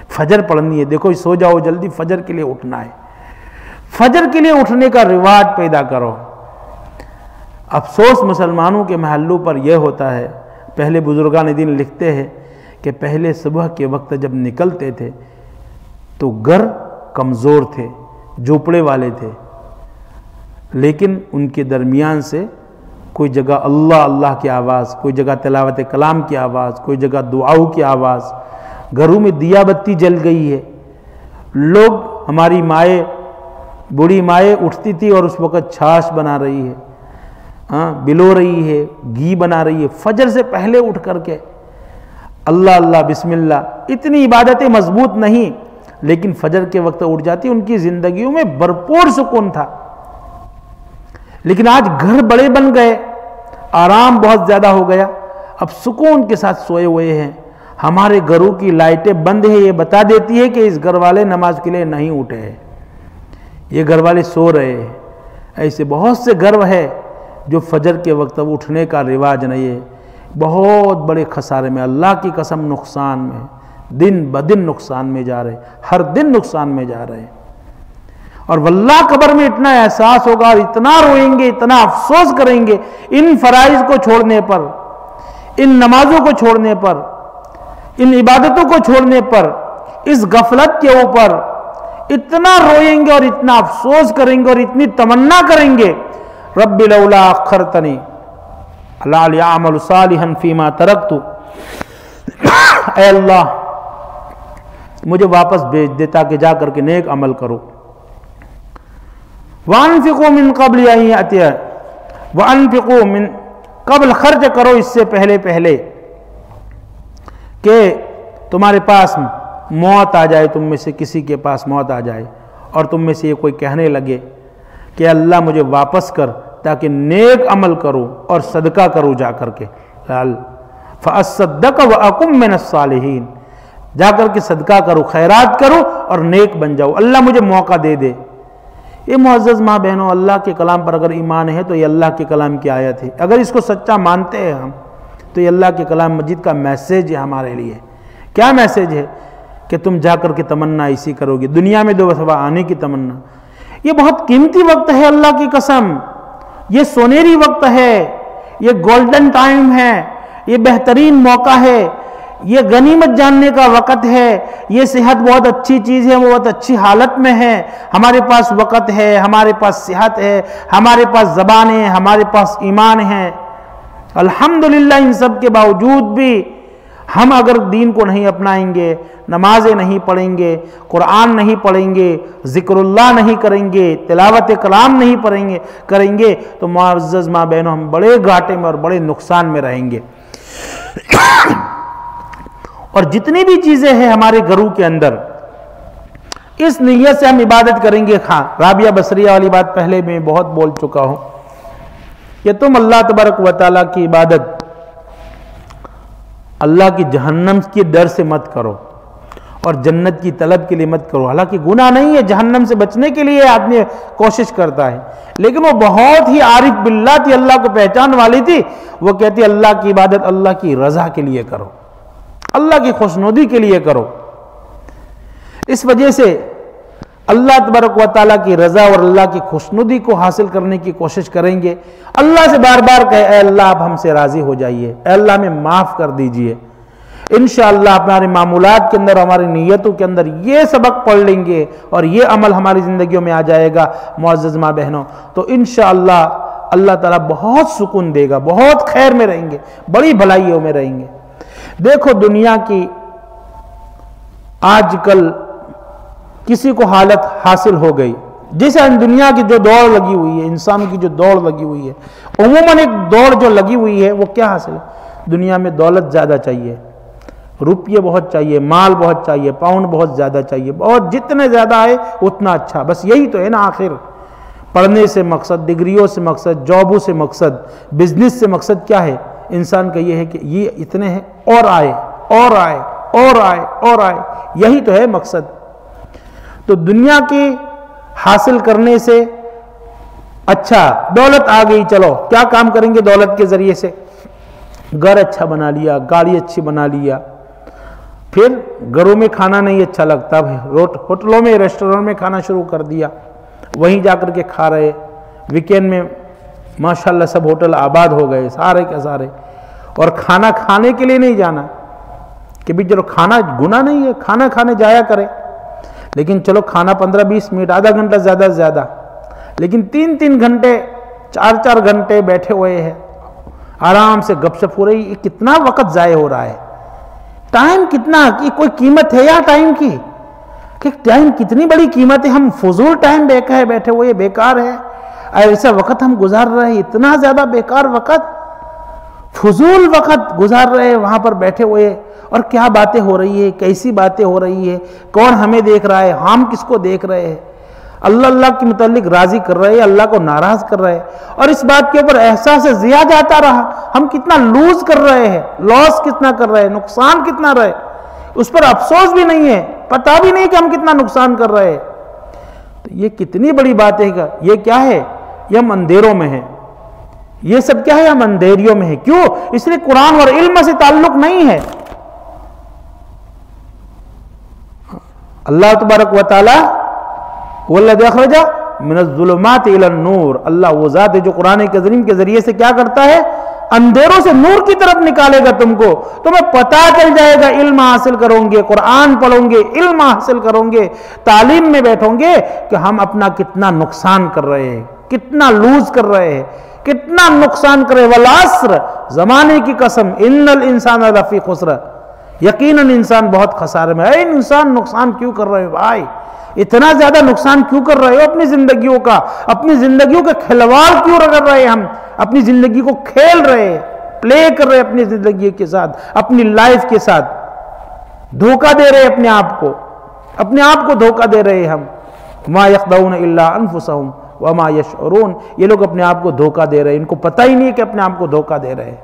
فجر پڑھنی ہے، دیکھو، سو جاؤ، جلدی فجر کے لیے اٹھنا ہے۔ فجر کے لیے اٹھنے کا رواج پیدا کرو۔ افسوس مسلمانوں کے محلوں پر یہ ہوتا ہے، پہلے بزرگان دن لکھتے ہیں کہ پہلے صبح کے وقت جب نکلتے تھے، تو گر کمزور تھے، جھوپڑے والے تھے۔ لیکن ان کے درمیان سے کوئی جگہ اللہ اللہ کی آواز، کوئی جگہ تلاوت کلام کی آواز، کوئی جگہ دعاؤں کی آواز۔ گھروں میں دیا بتی جل گئی ہے۔ لوگ ہماری مائیں، بوڑھی مائیں اٹھتی تھی اور اس وقت چھاش بنا رہی ہے۔ ہاں بلو رہی ہے، گھی بنا رہی ہے۔ فجر سے پہلے اٹھ کر کے اللہ اللہ، بسم اللہ۔ اتنی عبادتیں مضبوط نہیں، لیکن فجر کے وقت اٹھ جاتی، ان کی زندگیوں میں بھرپور سکون تھا۔ لیکن آج گھر بڑے بن گئے، آرام بہت زیادہ ہو گیا۔ اب سکون کے ساتھ سوئے ہوئے ہیں۔ ہمارے گھروں کی لائٹیں بند ہیں، یہ بتا دیتی ہے کہ اس گھر والے نماز کے لیے نہیں اٹھے۔ ہیں یہ گھر والے سو رہے ہیں۔ ایسے بہت سے گھر ہے جو فجر کے وقت اٹھنے کا رواج نہیں ہے۔ بہت بڑے خسارے میں، اللہ کی قسم نقصان میں، دن بدن نقصان میں جا رہے ہر دن نقصان میں جا رہے ہیں۔ اور واللہ قبر میں اتنا احساس ہوگا اور اتنا روئیں گے، اتنا افسوس کریں گے ان فرائض کو چھوڑنے پر، ان نمازوں کو چھوڑنے پر، ان عبادتوں کو چھوڑنے پر، اس غفلت کے اوپر اتنا روئیں گے اور اتنا افسوس کریں گے اور اتنی تمنا کریں گے۔ رب لولا اخرتنی، اللہ عمل صالحا فیما ترکتو۔ اے اللہ، مجھے واپس بھیج دے تاکہ جا کر کے نیک عمل کرو۔ وَأَنفِقُوا مِن قَبْلِ أَن يَأْتِيَ۔ وَأَنفِقُوا مِن قبل خرچ کرو اس سے پہلے پہلے کہ تمہارے پاس موت آ جائے، تم میں سے کسی کے پاس موت آ جائے اور تم میں سے یہ کوئی کہنے لگے کہ اللہ مجھے واپس کر تاکہ نیک عمل کرو اور صدقہ کرو جا کر کے۔ لال فَأَصَّدَّقَ وَأَقُمْ مِنَ الصَّالِحِينَ۔ جا کر کے صدقہ کرو، خیرات کرو اور نیک بن جاؤ۔ اللہ مجھے موقع دے دے۔ یہ معزز ماں بہنوں، اللہ کے کلام پر اگر ایمان ہے تو یہ اللہ کے کلام کی آیت ہے۔ اگر اس کو سچا مانتے ہیں ہم، تو یہ اللہ کے کلام مجید کا میسیج ہے ہمارے لیے۔ کیا میسیج ہے؟ کہ تم جا کر کے تمنا اسی کرو گی دنیا میں دو دفعہ آنے کی تمنا۔ یہ بہت قیمتی وقت ہے اللہ کی قسم۔ یہ سونیری وقت ہے۔ یہ گولڈن ٹائم ہے۔ یہ بہترین موقع ہے۔ یہ غنیمت جاننے کا وقت ہے، یہ صحت بہت اچھی چیز ہے بہت اچھی حالت میں ہے۔ ہمارے پاس وقت ہے، ہمارے پاس صحت ہے، ہمارے پاس زبان ہے، ہمارے پاس ایمان ہے۔ الحمدللہ ان سب کے باوجود بھی ہم اگر دین کو نہیں اپنائیں گے، نمازیں نہیں پڑھیں گے، قرآن نہیں پڑھیں گے، ذکر اللہ نہیں کریں گے، تلاوت کلام نہیں پڑھیں گے، کریں گے، تو معزز ماں بہنوں، ہم بڑے گھاٹے میں اور بڑے نقصان میں رہیں گے۔ اور جتنی بھی چیزیں ہیں ہمارے گھروں کے اندر، اس نیت سے ہم عبادت کریں گے۔ خاں رابعہ بصریہ والی بات پہلے میں بہت بول چکا ہوں کہ تم اللہ تبارک و تعالیٰ کی عبادت اللہ کی جہنم کی ڈر سے مت کرو اور جنت کی طلب کے لیے مت کرو۔ حالانکہ گناہ نہیں ہے، جہنم سے بچنے کے لیے آدمی کوشش کرتا ہے، لیکن وہ بہت ہی عارف باللہ تھی، اللہ کو پہچان والی تھی۔ وہ کہتی اللہ کی عبادت اللہ کی رضا کے لیے کرو۔ اللہ کی خوشنودی کے لیے کرو۔ اس وجہ سے اللہ تبارک و تعالیٰ کی رضا اور اللہ کی خوشنودی کو حاصل کرنے کی کوشش کریں گے۔ اللہ سے بار بار کہے، اے اللہ آپ ہم سے راضی ہو جائیے۔ اے اللہ میں معاف کر دیجیے انشاءاللہ ہمارے معمولات کے اندر، ہماری نیتوں کے اندر یہ سبق پڑھ لیں گے اور یہ عمل ہماری زندگیوں میں آ جائے گا۔ معزز ماں بہنوں، تو انشاءاللہ، اللہ تعالیٰ بہت سکون دے گا۔ بہت خیر میں رہیں گے۔ بڑی بھلائیوں میں رہیں گے۔ دیکھو دنیا کی آج کل کسی کو حالت حاصل ہو گئی۔ جیسے دنیا کی جو دوڑ لگی ہوئی ہے، انسان کی جو دوڑ لگی ہوئی ہے، عموماً ایک دوڑ جو لگی ہوئی ہے، وہ کیا حاصل ہے؟ دنیا میں دولت زیادہ چاہیے، روپیے بہت چاہیے، مال بہت چاہیے، پاؤنڈ بہت زیادہ چاہیے۔ بہت جتنے زیادہ ہے اتنا اچھا۔ بس یہی تو ہے نا آخر۔ پڑھنے سے مقصد، ڈگریوں سے مقصد، جابوں سے مقصد، بزنس سے مقصد کیا ہے؟ انسان کا یہ ہے کہ یہ اتنے ہیں، اور آئے اور آئے اور آئے اور آئے، یہی تو ہے مقصد۔ تو دنیا کی حاصل کرنے سے اچھا دولت آ گئی، چلو، کیا کام کریں گے دولت کے ذریعے سے؟ گھر اچھا بنا لیا، گاڑی اچھی بنا لیا۔ پھر گھروں میں کھانا نہیں اچھا لگتا ہوٹلوں میں ریسٹورنٹ میں کھانا شروع کر دیا۔ وہیں جا کر کے کھا رہے۔ ویکینڈ میں ماشاءاللہ سب ہوٹل آباد ہو گئے، سارے کے سارے۔ اور کھانا کھانے کے لیے نہیں جانا، کہ بھی چلو کھانا گناہ نہیں ہے، کھانا کھانے جایا کرے۔ لیکن چلو کھانا پندرہ بیس منٹ، آدھا گھنٹہ زیادہ سے زیادہ۔ لیکن تین تین گھنٹے، چار چار گھنٹے بیٹھے ہوئے ہیں۔ آرام سے گپ شپ ہو رہی کتنا وقت ضائع ہو رہا ہے۔ ٹائم کتنا کوئی قیمت ہے یا ٹائم کی؟ کہ ٹائم کتنی بڑی قیمت ہے۔ ہم فضول ٹائم بیکا ہے بیٹھے ہوئے، بیکار ہے ایسا وقت ہم گزار رہے ہیں، اتنا زیادہ بیکار وقت، فضول وقت گزار رہے ہیں، وہاں پر بیٹھے ہوئے اور کیا باتیں ہو رہی ہے کیسی باتیں ہو رہی ہے کون ہمیں دیکھ رہا ہے، ہم کس کو دیکھ رہے ہیں۔ اللہ اللہ کے متعلق راضی کر رہے ہیں، اللہ کو ناراض کر رہے ہیں۔ اور اس بات کے اوپر احساس زیادہ جاتا رہا، ہم کتنا لوز کر رہے ہیں لاس کتنا کر رہے ہیں، نقصان کتنا رہے اس پر افسوس بھی نہیں ہے پتا بھی نہیں کہ ہم کتنا نقصان کر رہے ہیں۔ تو یہ کتنی بڑی بات ہے کہ یہ کیا ہے؟ ہم اندھیروں میں ہیں یہ سب کیا ہے ہم اندھیریوں میں ہیں کیوں؟ اس لیے قرآن اور علم سے تعلق نہیں ہے۔ اللہ تبارک و تعالی والذی اخرجا من الظلمات الى النور۔ اللہ وہ ذات ہے جو قرآن کریم کے ذریعے سے کیا کرتا ہے؟ اندھیروں سے نور کی طرف نکالے گا تم کو۔ تمہیں پتا چل جائے گا علم حاصل کرو گے، قرآن پڑھو گے، علم حاصل کرو گے، تعلیم میں بیٹھو گے کہ ہم اپنا کتنا نقصان کر رہے ہیں۔ کتنا لوز کر رہے ہیں، کتنا نقصان کر رہے والعصر زمانے کی قسم، ان الانسان لفی خسر یقیناً انسان بہت خسارے میں اے انسان، نقصان کیوں کر رہے بھائی؟ اتنا زیادہ نقصان کیوں کر رہے ہو اپنی زندگیوں کا؟ اپنی زندگیوں کے کھلواڑ کیوں کر رہے ہم؟ اپنی زندگی کو کھیل رہے پلے کر رہے اپنی زندگی کے ساتھ، اپنی لائف کے ساتھ۔ دھوکہ دے رہے اپنے آپ کو۔ اپنے آپ کو دھوکہ دے رہے ہم۔ ما یخدعون الا انفسهم وما یشعرون یہ لوگ اپنے آپ کو دھوکہ دے رہے ہیں۔ ان کو پتہ ہی نہیں کہ اپنے آپ کو دھوکہ دے رہے ہیں۔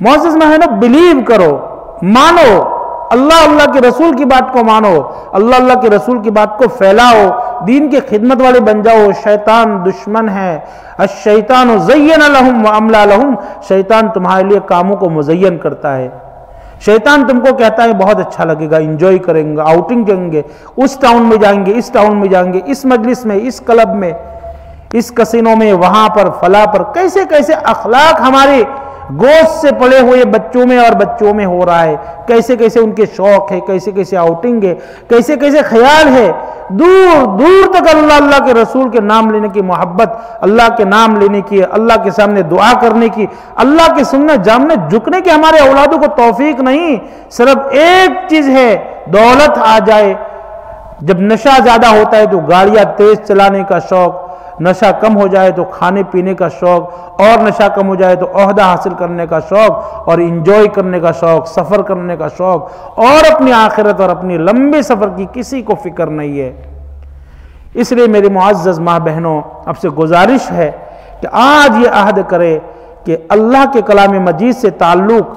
معزز محنت بلیو کرو، مانو۔ اللہ اللہ کے رسول کی بات کو مانو۔ اللہ اللہ کے رسول کی بات کو پھیلاؤ۔ دین کے خدمت والے بن جاؤ۔ شیطان دشمن ہے۔ الشیطان زین لہم و عملہ لہم۔ شیطان تمہارے لیے کاموں کو مزین کرتا ہے۔ شیطان تم کو کہتا ہے بہت اچھا لگے گا انجوائے کریں گے آؤٹنگ کریں گے، اس ٹاؤن میں جائیں گے، اس ٹاؤن میں جائیں گے، اس مجلس میں، اس کلب میں، اس کسینوں میں، وہاں پر، فلاں پر، کیسے کیسے اخلاق ہمارے گوشت سے پڑے ہوئے بچوں میں اور بچوں میں ہو رہا ہے، کیسے کیسے ان کے شوق ہے کیسے کیسے آؤٹنگ ہے، کیسے کیسے خیال ہے دور دور تک اللہ اللہ کے رسول کے نام لینے کی محبت، اللہ کے نام لینے کی، اللہ کے سامنے دعا کرنے کی، اللہ کے سننے جامنے جھکنے کی ہمارے اولادوں کو توفیق نہیں۔ صرف ایک چیز ہے، دولت آ جائے۔ جب نشہ زیادہ ہوتا ہے تو گاڑیاں تیز چلانے کا شوق نشہ کم ہو جائے تو کھانے پینے کا شوق، اور نشہ کم ہو جائے تو عہدہ حاصل کرنے کا شوق، اور انجوائے کرنے کا شوق، سفر کرنے کا شوق، اور اپنی آخرت اور اپنی لمبے سفر کی کسی کو فکر نہیں ہے۔ اس لیے میری معزز ماں بہنوں، اب سے گزارش ہے کہ آج یہ عہد کرے کہ اللہ کے کلام مجید سے تعلق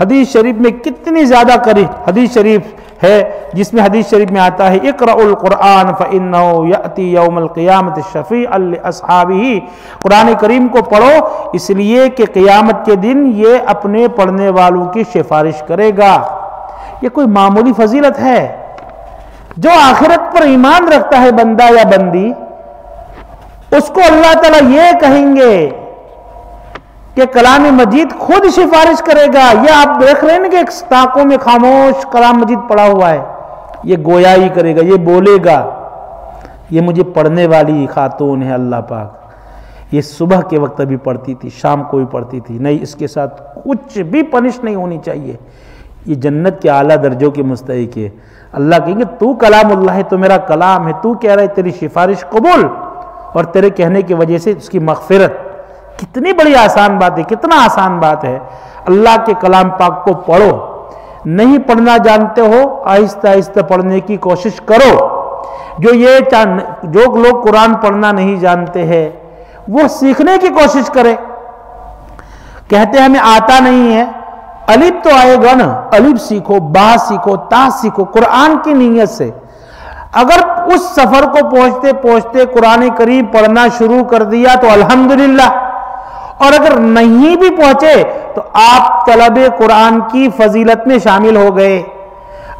حدیث شریف میں کتنی زیادہ کری حدیث شریف ہے، جس میں حدیث شریف میں آتا ہے، اقرأ القرآن فَإِنَّهُ يَأْتِي يَوْمَ الْقِيَامَةِ الشَّفِيعَ لِأَصْحَابِهِ قرآن کریم کو پڑھو، اس لیے کہ قیامت کے دن یہ اپنے پڑھنے والوں کی سفارش کرے گا۔ یہ کوئی معمولی فضیلت ہے؟ جو آخرت پر ایمان رکھتا ہے بندہ یا بندی، اس کو اللہ تعالیٰ یہ کہیں گے کہ کلام مجید خود سفارش کرے گا۔ یہ آپ دیکھ رہے ہیں کہ ایک ستاکوں میں خاموش کلام مجید پڑا ہوا ہے۔ یہ گویا ہی کرے گا، یہ بولے گا۔ یہ مجھے پڑھنے والی خاتون ہے اللہ پاک۔ یہ صبح کے وقت بھی پڑھتی تھی، شام کو بھی پڑھتی تھی۔ نہیں، اس کے ساتھ کچھ بھی پنش نہیں ہونی چاہیے۔ یہ جنت کے اعلیٰ درجوں کے مستحق ہے۔ اللہ کہیں گے، تو کلام اللہ ہے، تو میرا کلام ہے، تو کہہ رہا ہے، تیری سفارش قبول اور تیرے کہنے کی وجہ سے اس کی مغفرت کتنی بڑی آسان بات ہے، کتنا آسان بات ہے۔ اللہ کے کلام پاک کو پڑھو۔ نہیں پڑھنا جانتے ہو، آہستہ آہستہ پڑھنے کی کوشش کرو۔ جو یہ جو لوگ قرآن پڑھنا نہیں جانتے ہیں، وہ سیکھنے کی کوشش کرے کہتے ہمیں آتا نہیں ہے۔ الب تو آئے گا نا۔ الب سیکھو، با سیکھو، تا سیکھو۔ قرآن کی نیت سے۔ اگر اس سفر کو پہنچتے پہنچتے قرآن کریم پڑھنا شروع کر دیا تو الحمدللہ۔ اور اگر نہیں بھی پہنچے تو آپ طلب قرآن کی فضیلت میں شامل ہو گئے۔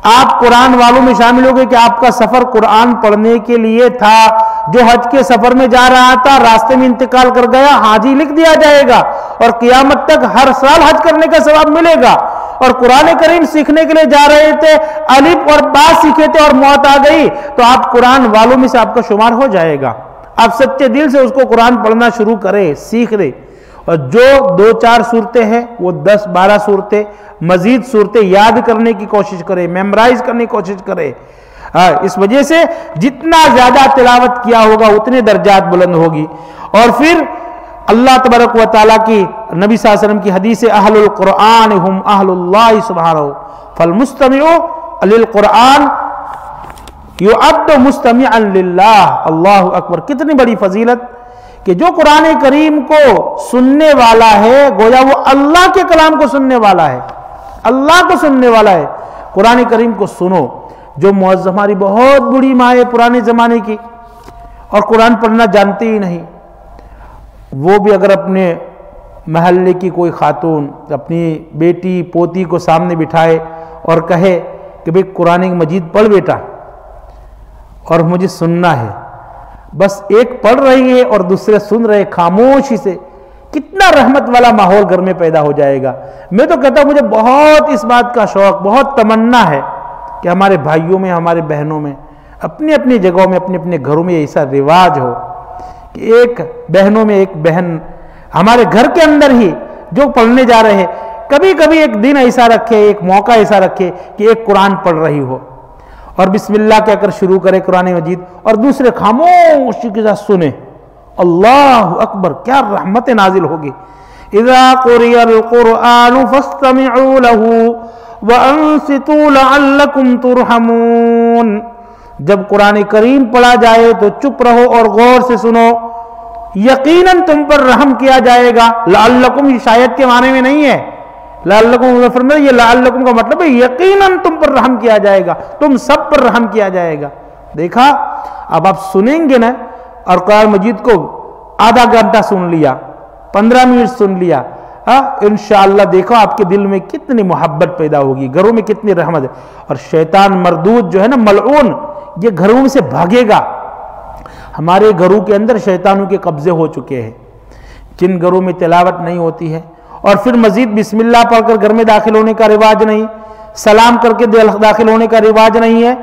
آپ قرآن والوں میں شامل ہو گئے کہ آپ کا سفر قرآن پڑھنے کے لیے تھا، جو حج کے سفر میں جا رہا تھا، راستے میں انتقال کر گیا، حاجی لکھ دیا جائے گا اور قیامت تک ہر سال حج کرنے کا ثواب ملے گا۔ اور قرآن کریم سیکھنے کے لیے جا رہے تھے، الف اور بات سیکھے تھے اور موت آ گئی۔ تو آپ قرآن والوں میں سے آپ کا شمار ہو جائے گا۔ آپ سچے دل سے اس کو قرآن پڑھنا شروع کرے سیکھ لے اور جو دو چار صورتیں ہیں، وہ دس بارہ صورتیں، مزید صورتیں یاد کرنے کی کوشش کرے میمرائز کرنے کی کوشش کرے۔ ہاں، اس وجہ سے جتنا زیادہ تلاوت کیا ہوگا، اتنے درجات بلند ہوگی۔ اور پھر اللہ تبارک و تعالیٰ کی نبی صلی اللہ علیہ وسلم کی حدیث اہل القرآن ہم اہل اللہ سبحانہ۔ فالمستمعو للقرآن یعد مستمعا للہ۔ اللہ اکبر، کتنی بڑی فضیلت۔ کہ جو قرآن کریم کو سننے والا ہے، گویا وہ اللہ کے کلام کو سننے والا ہے۔ اللہ کو سننے والا ہے۔ قرآن کریم کو سنو۔ جو معذ ہماری بہت بڑی ماں ہے پرانے زمانے کی، اور قرآن پڑھنا جانتے ہی نہیں۔ وہ بھی اگر اپنے محلے کی کوئی خاتون، اپنی بیٹی، پوتی کو سامنے بٹھائے اور کہے کہ بھئی قرآن مجید پڑھ بیٹا، اور مجھے سننا ہے۔ بس ایک پڑھ رہی ہے اور دوسرے سن رہے خاموشی سے۔ کتنا رحمت والا ماحول گھر میں پیدا ہو جائے گا۔ میں تو کہتا ہوں، مجھے بہت اس بات کا شوق، بہت تمنا ہے کہ ہمارے بھائیوں میں، ہمارے بہنوں میں، اپنی اپنی جگہوں میں اپنے اپنے گھروں میں ایسا رواج ہو کہ ایک بہنوں میں ایک بہن ہمارے گھر کے اندر ہی جو پڑھنے جا رہے ہیں، کبھی کبھی ایک دن ایسا رکھے، ایک موقع ایسا رکھے کہ ایک قرآن پڑھ رہی ہو۔ اور بسم اللہ کہہ کر شروع کرے قرآن مجید اور دوسرے خاموشی کے ساتھ سنے، اللہ اکبر، کیا رحمت نازل ہوگی۔ اذا قرئ القرآن فاستمعوا له وانصتوا لعلكم ترحمون۔ جب قرآن کریم پڑھا جائے تو چپ رہو اور غور سے سنو۔ یقیناً تم پر رحم کیا جائے گا۔ لعلکم شاید کے معنی میں نہیں ہے۔ لعلکم یہ لعلکم کا مطلب ہے، یقیناً تم پر رحم کیا جائے گا، تم سب پر رحم کیا جائے گا۔ دیکھا، اب آپ سنیں گے نا اور قرآن مجید کو آدھا گھنٹہ سن لیا، پندرہ منٹ سن لیا۔ ہاں انشاءاللہ دیکھو آپ کے دل میں کتنی محبت پیدا ہوگی، گھروں میں کتنی رحمت ہے۔ اور شیطان مردود جو ہے نا، ملعون، یہ گھروں سے بھاگے گا۔ ہمارے گھروں کے اندر شیطانوں کے قبضے ہو چکے ہیں۔ جن گھروں میں تلاوت نہیں ہوتی ہے؟ اور پھر مزید بسم اللہ پڑھ کر گھر میں داخل ہونے کا رواج نہیں، سلام کر کے داخل ہونے کا رواج نہیں ہے۔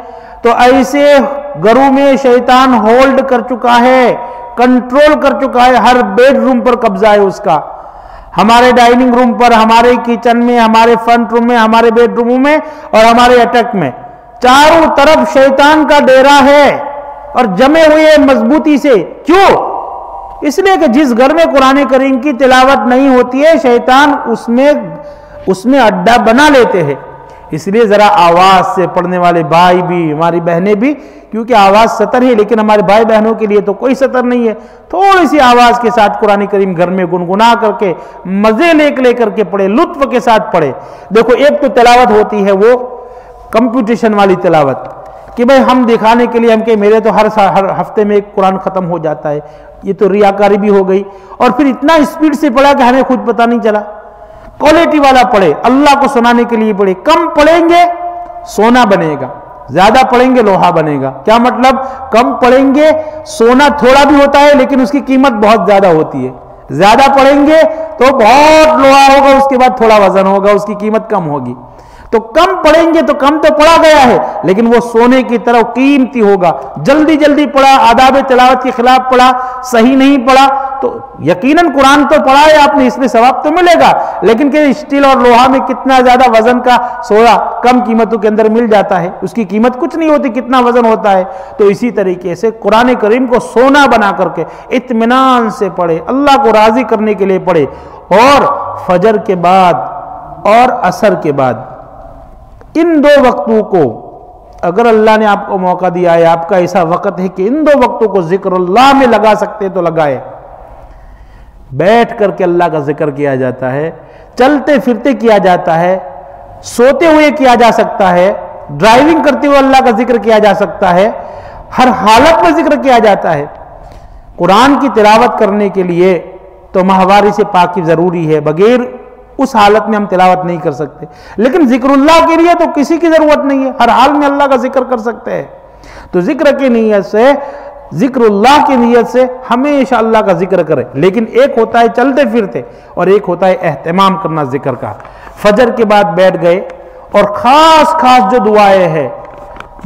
تو ایسے گھروں میں شیطان ہولڈ کر چکا ہے کنٹرول کر چکا ہے، ہر بیڈ روم پر قبضہ ہے اس کا۔ ہمارے ڈائننگ روم پر، ہمارے کچن میں، ہمارے فرنٹ روم میں، ہمارے بیڈ روموں میں اور ہمارے اٹیک میں۔ چاروں طرف شیطان کا ڈیرا ہے اور جمے ہوئے مضبوطی سے۔ کیوں؟ اس لیے کہ جس گھر میں قرآن کریم کی تلاوت نہیں ہوتی ہے، شیطان اس میں اس میں اڈا بنا لیتے ہیں۔ اس لیے ذرا آواز سے پڑھنے والے بھائی بھی، ہماری بہنیں بھی، کیونکہ آواز سطر ہے، لیکن ہمارے بھائی بہنوں کے لیے تو کوئی سطر نہیں ہے۔ تھوڑی سی آواز کے ساتھ قرآن کریم گھر میں گنگنا کر کے، مزے لے لے کر کے پڑھے، لطف کے ساتھ پڑھے۔ دیکھو، ایک تو تلاوت ہوتی ہے وہ کمپیوٹیشن والی تلاوت، کہ بھائی ہم دکھانے کے لیے ہم کہ میرے تو ہر ہر ہفتے میں ایک قرآن ختم ہو جاتا ہے۔ یہ تو ریاکاری بھی ہو گئی اور پھر اتنا اسپیڈ سے پڑھا کہ ہمیں خود پتہ نہیں چلا۔ کوالٹی والا پڑھے، اللہ کو سنانے کے لیے پڑھے۔ کم پڑھیں گے، سونا بنے گا۔ زیادہ پڑھیں گے، لوہا بنے گا۔ کیا مطلب؟ کم پڑھیں گے، سونا تھوڑا بھی ہوتا ہے لیکن اس کی قیمت بہت زیادہ ہوتی ہے۔ زیادہ پڑھیں گے تو بہت لوہا ہوگا، اس کے بعد تھوڑا وزن ہوگا، اس کی قیمت کم ہوگی۔ تو کم پڑھیں گے تو کم تو پڑھا گیا ہے، لیکن وہ سونے کی طرح قیمتی ہوگا۔ جلدی جلدی پڑھا، آداب تلاوت کے خلاف پڑھا، صحیح نہیں پڑھا، تو یقیناً قرآن تو پڑھا ہے، آپ نے اس میں ثواب تو ملے گا۔ لیکن کہ اسٹیل اور لوہا میں کتنا زیادہ وزن کا سونا کم قیمتوں کے اندر مل جاتا ہے، اس کی قیمت کچھ نہیں ہوتی، کتنا وزن ہوتا ہے۔ تو اسی طریقے سے قرآن کریم کو سونا بنا کر کے اطمینان سے پڑھے، اللہ کو راضی کرنے کے لیے پڑھے۔ اور فجر کے بعد اور اثر کے بعد ان دو وقتوں کو اگر اللہ نے آپ کو موقع دیا ہے، آپ کا ایسا وقت ہے کہ ان دو وقتوں کو ذکر اللہ میں لگا سکتے تو لگائے۔ بیٹھ کر کے اللہ کا ذکر کیا جاتا ہے، چلتے پھرتے کیا جاتا ہے، سوتے ہوئے کیا جا سکتا ہے، ڈرائیونگ کرتے ہوئے اللہ کا ذکر کیا جا سکتا ہے، ہر حالت میں ذکر کیا جاتا ہے۔ قرآن کی تلاوت کرنے کے لیے تو ماہواری سے پاکی ضروری ہے، بغیر اس حالت میں ہم تلاوت نہیں کر سکتے۔ لیکن ذکر اللہ کے لیے تو کسی کی ضرورت نہیں ہے، ہر حال میں اللہ کا ذکر کر سکتے ہیں۔ تو ذکر کی نیت سے، ذکر اللہ کی نیت سے ہمیشہ اللہ کا ذکر کرے۔ لیکن ایک ہوتا ہے چلتے پھرتے اور ایک ہوتا ہے اہتمام کرنا ذکر کا۔ فجر کے بعد بیٹھ گئے اور خاص خاص جو دعائیں ہیں۔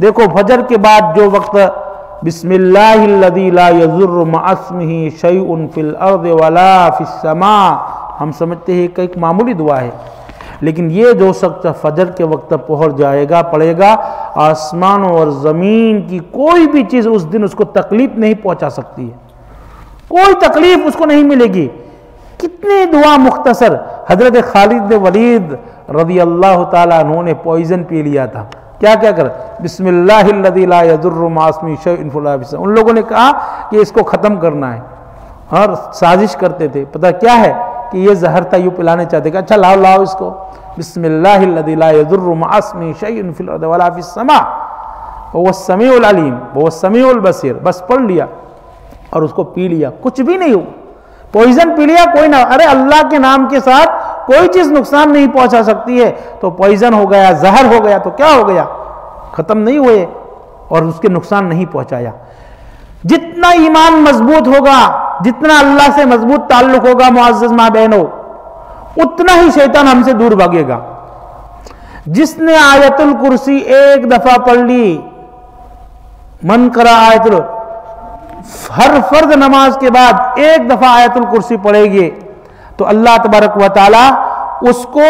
دیکھو، فجر کے بعد جو وقت بسم اللہ الذي لا يضر مع اسمه شيء في الارض ولا في السماء ہم سمجھتے ہیں کہ ایک معمولی دعا ہے۔ لیکن یہ جو شخص فجر کے وقت پہنچ جائے گا پڑے گا آسمانوں اور زمین کی کوئی بھی چیز اس دن اس کو تکلیف نہیں پہنچا سکتی ہے۔ کوئی تکلیف اس کو نہیں ملے گی۔ کتنی دعا مختصر۔ حضرت خالد ولید رضی اللہ تعالیٰ انہوں نے پوائزن پی لیا تھا۔ کیا کیا کر؟ بسم اللہ الذی لا یضر مع اسمه شیء ان لوگوں نے کہا کہ اس کو ختم کرنا ہے۔ اور سازش کرتے تھے۔ پتہ کیا ہے؟ کہ یہ زہر تھا، یوں پلانے چاہتے کہ اچھا لاؤ لاؤ اس کو۔ بسم اللہ الذی لا یضر مع اسمه شیء فی الارض ولا فی السماء۔ وہ السمیع العلیم وہ السمیع البصیر۔ بس پڑھ لیا اور اس کو پی لیا۔ کچھ بھی نہیں ہو۔ پوائزن پی لیا، کوئی نہ ارے اللہ کے نام کے ساتھ کوئی چیز نقصان نہیں پہنچا سکتی ہے۔ تو پوائزن ہو گیا، زہر ہو گیا تو کیا ہو گیا؟ ختم نہیں ہوئے اور اس کے نقصان نہیں پہنچایا۔ جتنا ایمان مضبوط ہوگا، جتنا اللہ سے مضبوط تعلق ہوگا معزز ماں بہنوں، اتنا ہی شیطان ہم سے دور بھاگے گا۔ جس نے آیت الکرسی ایک دفعہ پڑھ لی، من کرا آیت ہر فرد نماز کے بعد ایک دفعہ آیت الکرسی پڑھے گی، تو اللہ تبارک و تعالی اس کو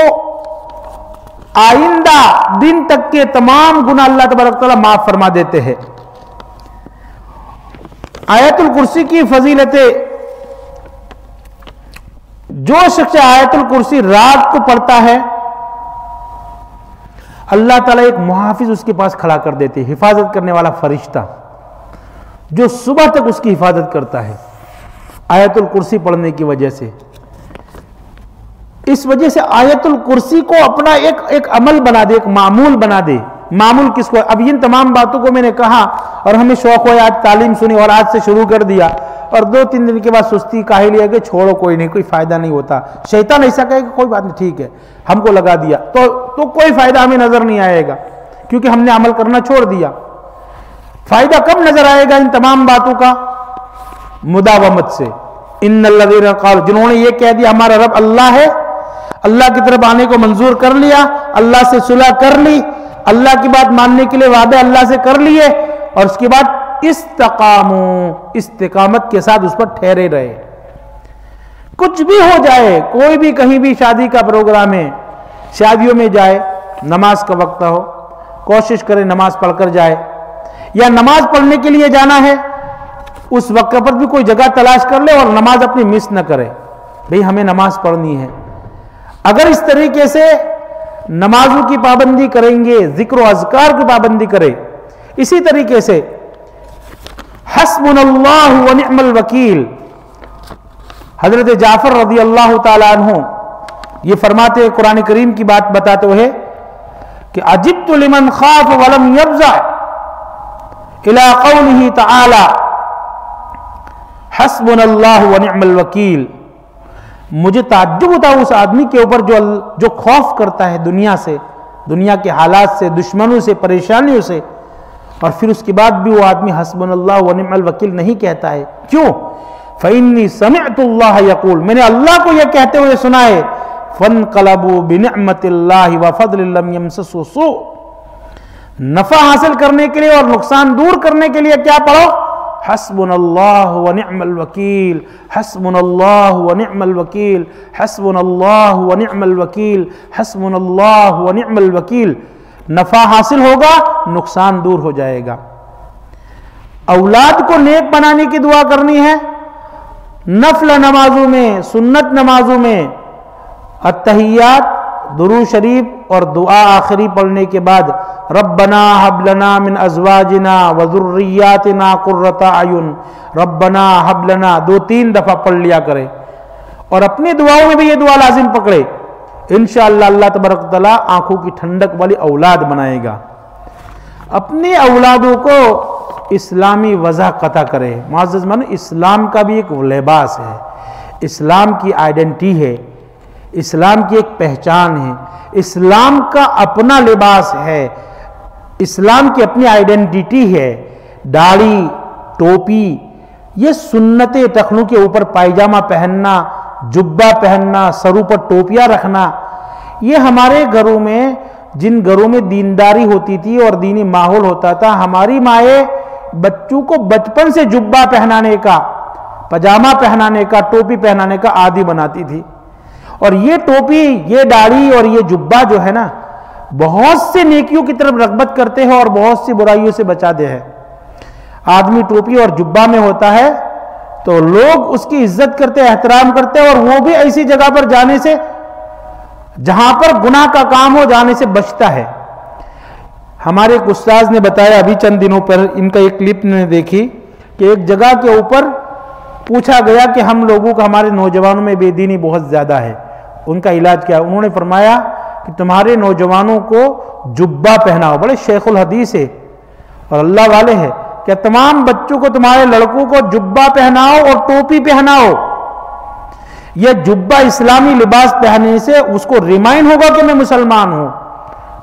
آئندہ دن تک کے تمام گناہ اللہ تبارک تعالیٰ معاف فرما دیتے ہیں۔ آیت الکرسی کی فضیلت جو شخص آیت الکرسی رات کو پڑھتا ہے، اللہ تعالیٰ ایک محافظ اس کے پاس کھڑا کر دیتے، حفاظت کرنے والا فرشتہ، جو صبح تک اس کی حفاظت کرتا ہے۔ آیت الکرسی پڑھنے کی وجہ سے۔ اس وجہ سے آیت الکرسی کو اپنا ایک ایک عمل بنا دے، ایک معمول بنا دے۔ معمول کس کو اب ان تمام باتوں کو میں نے کہا اور ہمیں شوق ہوا، آج تعلیم سنی اور آج سے شروع کر دیا۔ اور دو تین دن کے بعد سستی کاہی لیا کہ چھوڑو، کوئی نہیں، کوئی فائدہ نہیں ہوتا۔ شیطان ایسا کہے کہ کوئی بات نہیں، ٹھیک ہے، ہم کو لگا دیا۔ تو تو کوئی فائدہ ہمیں نظر نہیں آئے گا، کیونکہ ہم نے عمل کرنا چھوڑ دیا۔ فائدہ کب نظر آئے گا ان تمام باتوں کا؟ مداومت سے۔ ان الذین قالوا، جنہوں نے یہ کہہ دیا، ہمارا رب اللہ ہے، اللہ کی طرف آنے کو منظور کر لیا، اللہ سے صلح کر لی۔ اللہ کی بات ماننے کے لیے وعدے اللہ سے کر لیے اور اس کے بعد استقامو، استقامت کے ساتھ اس پر ٹھہرے رہے۔ کچھ بھی ہو جائے، کوئی بھی کہیں بھی شادی کا پروگرام ہے، شادیوں میں جائے، نماز کا وقت ہو، کوشش کرے نماز پڑھ کر جائے، یا نماز پڑھنے کے لیے جانا ہے، اس وقت پر بھی کوئی جگہ تلاش کر لے اور نماز اپنی مس نہ کرے۔ بھئی ہمیں نماز پڑھنی ہے۔ اگر اس طریقے سے نمازوں کی پابندی کریں گے، ذکر و اذکار کی پابندی کرے۔ اسی طریقے سے حسب اللہ و نعم الوکیل۔ حضرت جعفر رضی اللہ تعالیٰ عنہ یہ فرماتے قرآن کریم کی بات بتاتے ہوئے کہ عجبت لمن خاف ولم یبزع الى قوله تعالی حسبنا اللہ و نعم الوکیل۔ مجھے تعجب ہوتا ہے اس آدمی کے اوپر جو جو خوف کرتا ہے دنیا سے، دنیا کے حالات سے، دشمنوں سے، پریشانیوں سے۔ اور پھر اس کے بعد بھی وہ آدمی حسبن اللہ ونعم الوکیل نہیں کہتا ہے۔ کیوں؟ فَإِنِّي سَمِعْتُ اللَّهَ يَقُول۔ میں نے اللہ کو یہ کہتے ہوئے سنا ہے۔ فَانْقَلَبُوا بِنِعْمَةِ اللَّهِ وَفَضْلِ لَمْ يَمْسَسُ سُوء۔ نفع حاصل کرنے کے لیے اور نقصان دور کرنے کے لیے کیا پڑھو؟ حسبنا اللہ ونعم الوکیل حسبنا اللہ ونعم الوکیل حسبنا اللہ ونعم الوکیل حسبنا اللہ ونعم الوکیل۔ نفع حاصل ہوگا، نقصان دور ہو جائے گا۔ اولاد کو نیک بنانے کی دعا کرنی ہے۔ نفل نمازوں میں، سنت نمازوں میں۔ اتحیات درو شریف اور دعا آخری پڑھنے کے بعد ربنا حب لنا من ازواجنا وذریاتنا قرۃ اعین ربنا حب لنا دو تین دفعہ پڑھ لیا کرے اور اپنی دعاؤں میں بھی یہ دعا لازم پکڑے۔ انشاءاللہ اللہ تبارک تعالیٰ آنکھوں کی ٹھنڈک والی اولاد بنائے گا۔ اپنی اولادوں کو اسلامی وضع قطع کرے۔ معزز من، اسلام کا بھی ایک لباس ہے۔ اسلام کی آئیڈنٹی ہے۔ اسلام کی ایک پہچان ہے۔ اسلام کا اپنا لباس ہے۔ اسلام کی اپنی آئیڈینٹی ہے، داڑھی، ٹوپی، یہ سنت ٹخنوں کے اوپر پائجامہ پہننا، جبہ پہننا سرو پر ٹوپیاں رکھنا، یہ ہمارے گھروں میں جن گھروں میں دینداری ہوتی تھی اور دینی ماحول ہوتا تھا، ہماری مائیں بچوں کو بچپن سے جبا پہنانے کا، پجامہ پہنانے کا، ٹوپی پہنانے کا عادی بناتی تھی۔ اور یہ ٹوپی، یہ داڑھی اور یہ جبا جو ہے نا بہت سے نیکیوں کی طرف رغبت کرتے ہیں اور بہت سی برائیوں سے بچا دے آدمی ٹوپی اور جبا میں ہوتا ہے تو لوگ اس کی عزت کرتے، احترام کرتے اور وہ بھی ایسی جگہ پر جانے سے، جہاں پر گناہ کا کام ہو، جانے سے بچتا ہے۔ ہمارے ایک استاذ نے بتایا، ابھی چند دنوں پر ان کا ایک کلپ نے دیکھی کہ ایک جگہ کے اوپر پوچھا گیا کہ ہم لوگوں کا، ہمارے نوجوانوں میں بے دینی بہت زیادہ ہے۔ ان کا علاج کیا؟ انہوں نے فرمایا کہ تمہارے نوجوانوں کو جبا پہناؤ بڑے شیخ الحدیث ہے اور اللہ والے ہیں کہ تمام بچوں کو تمہارے لڑکوں کو جبا پہناؤ اور ٹوپی پہناؤ۔ یہ جبا اسلامی لباس پہننے سے اس کو ریمائن ہوگا کہ میں مسلمان ہوں۔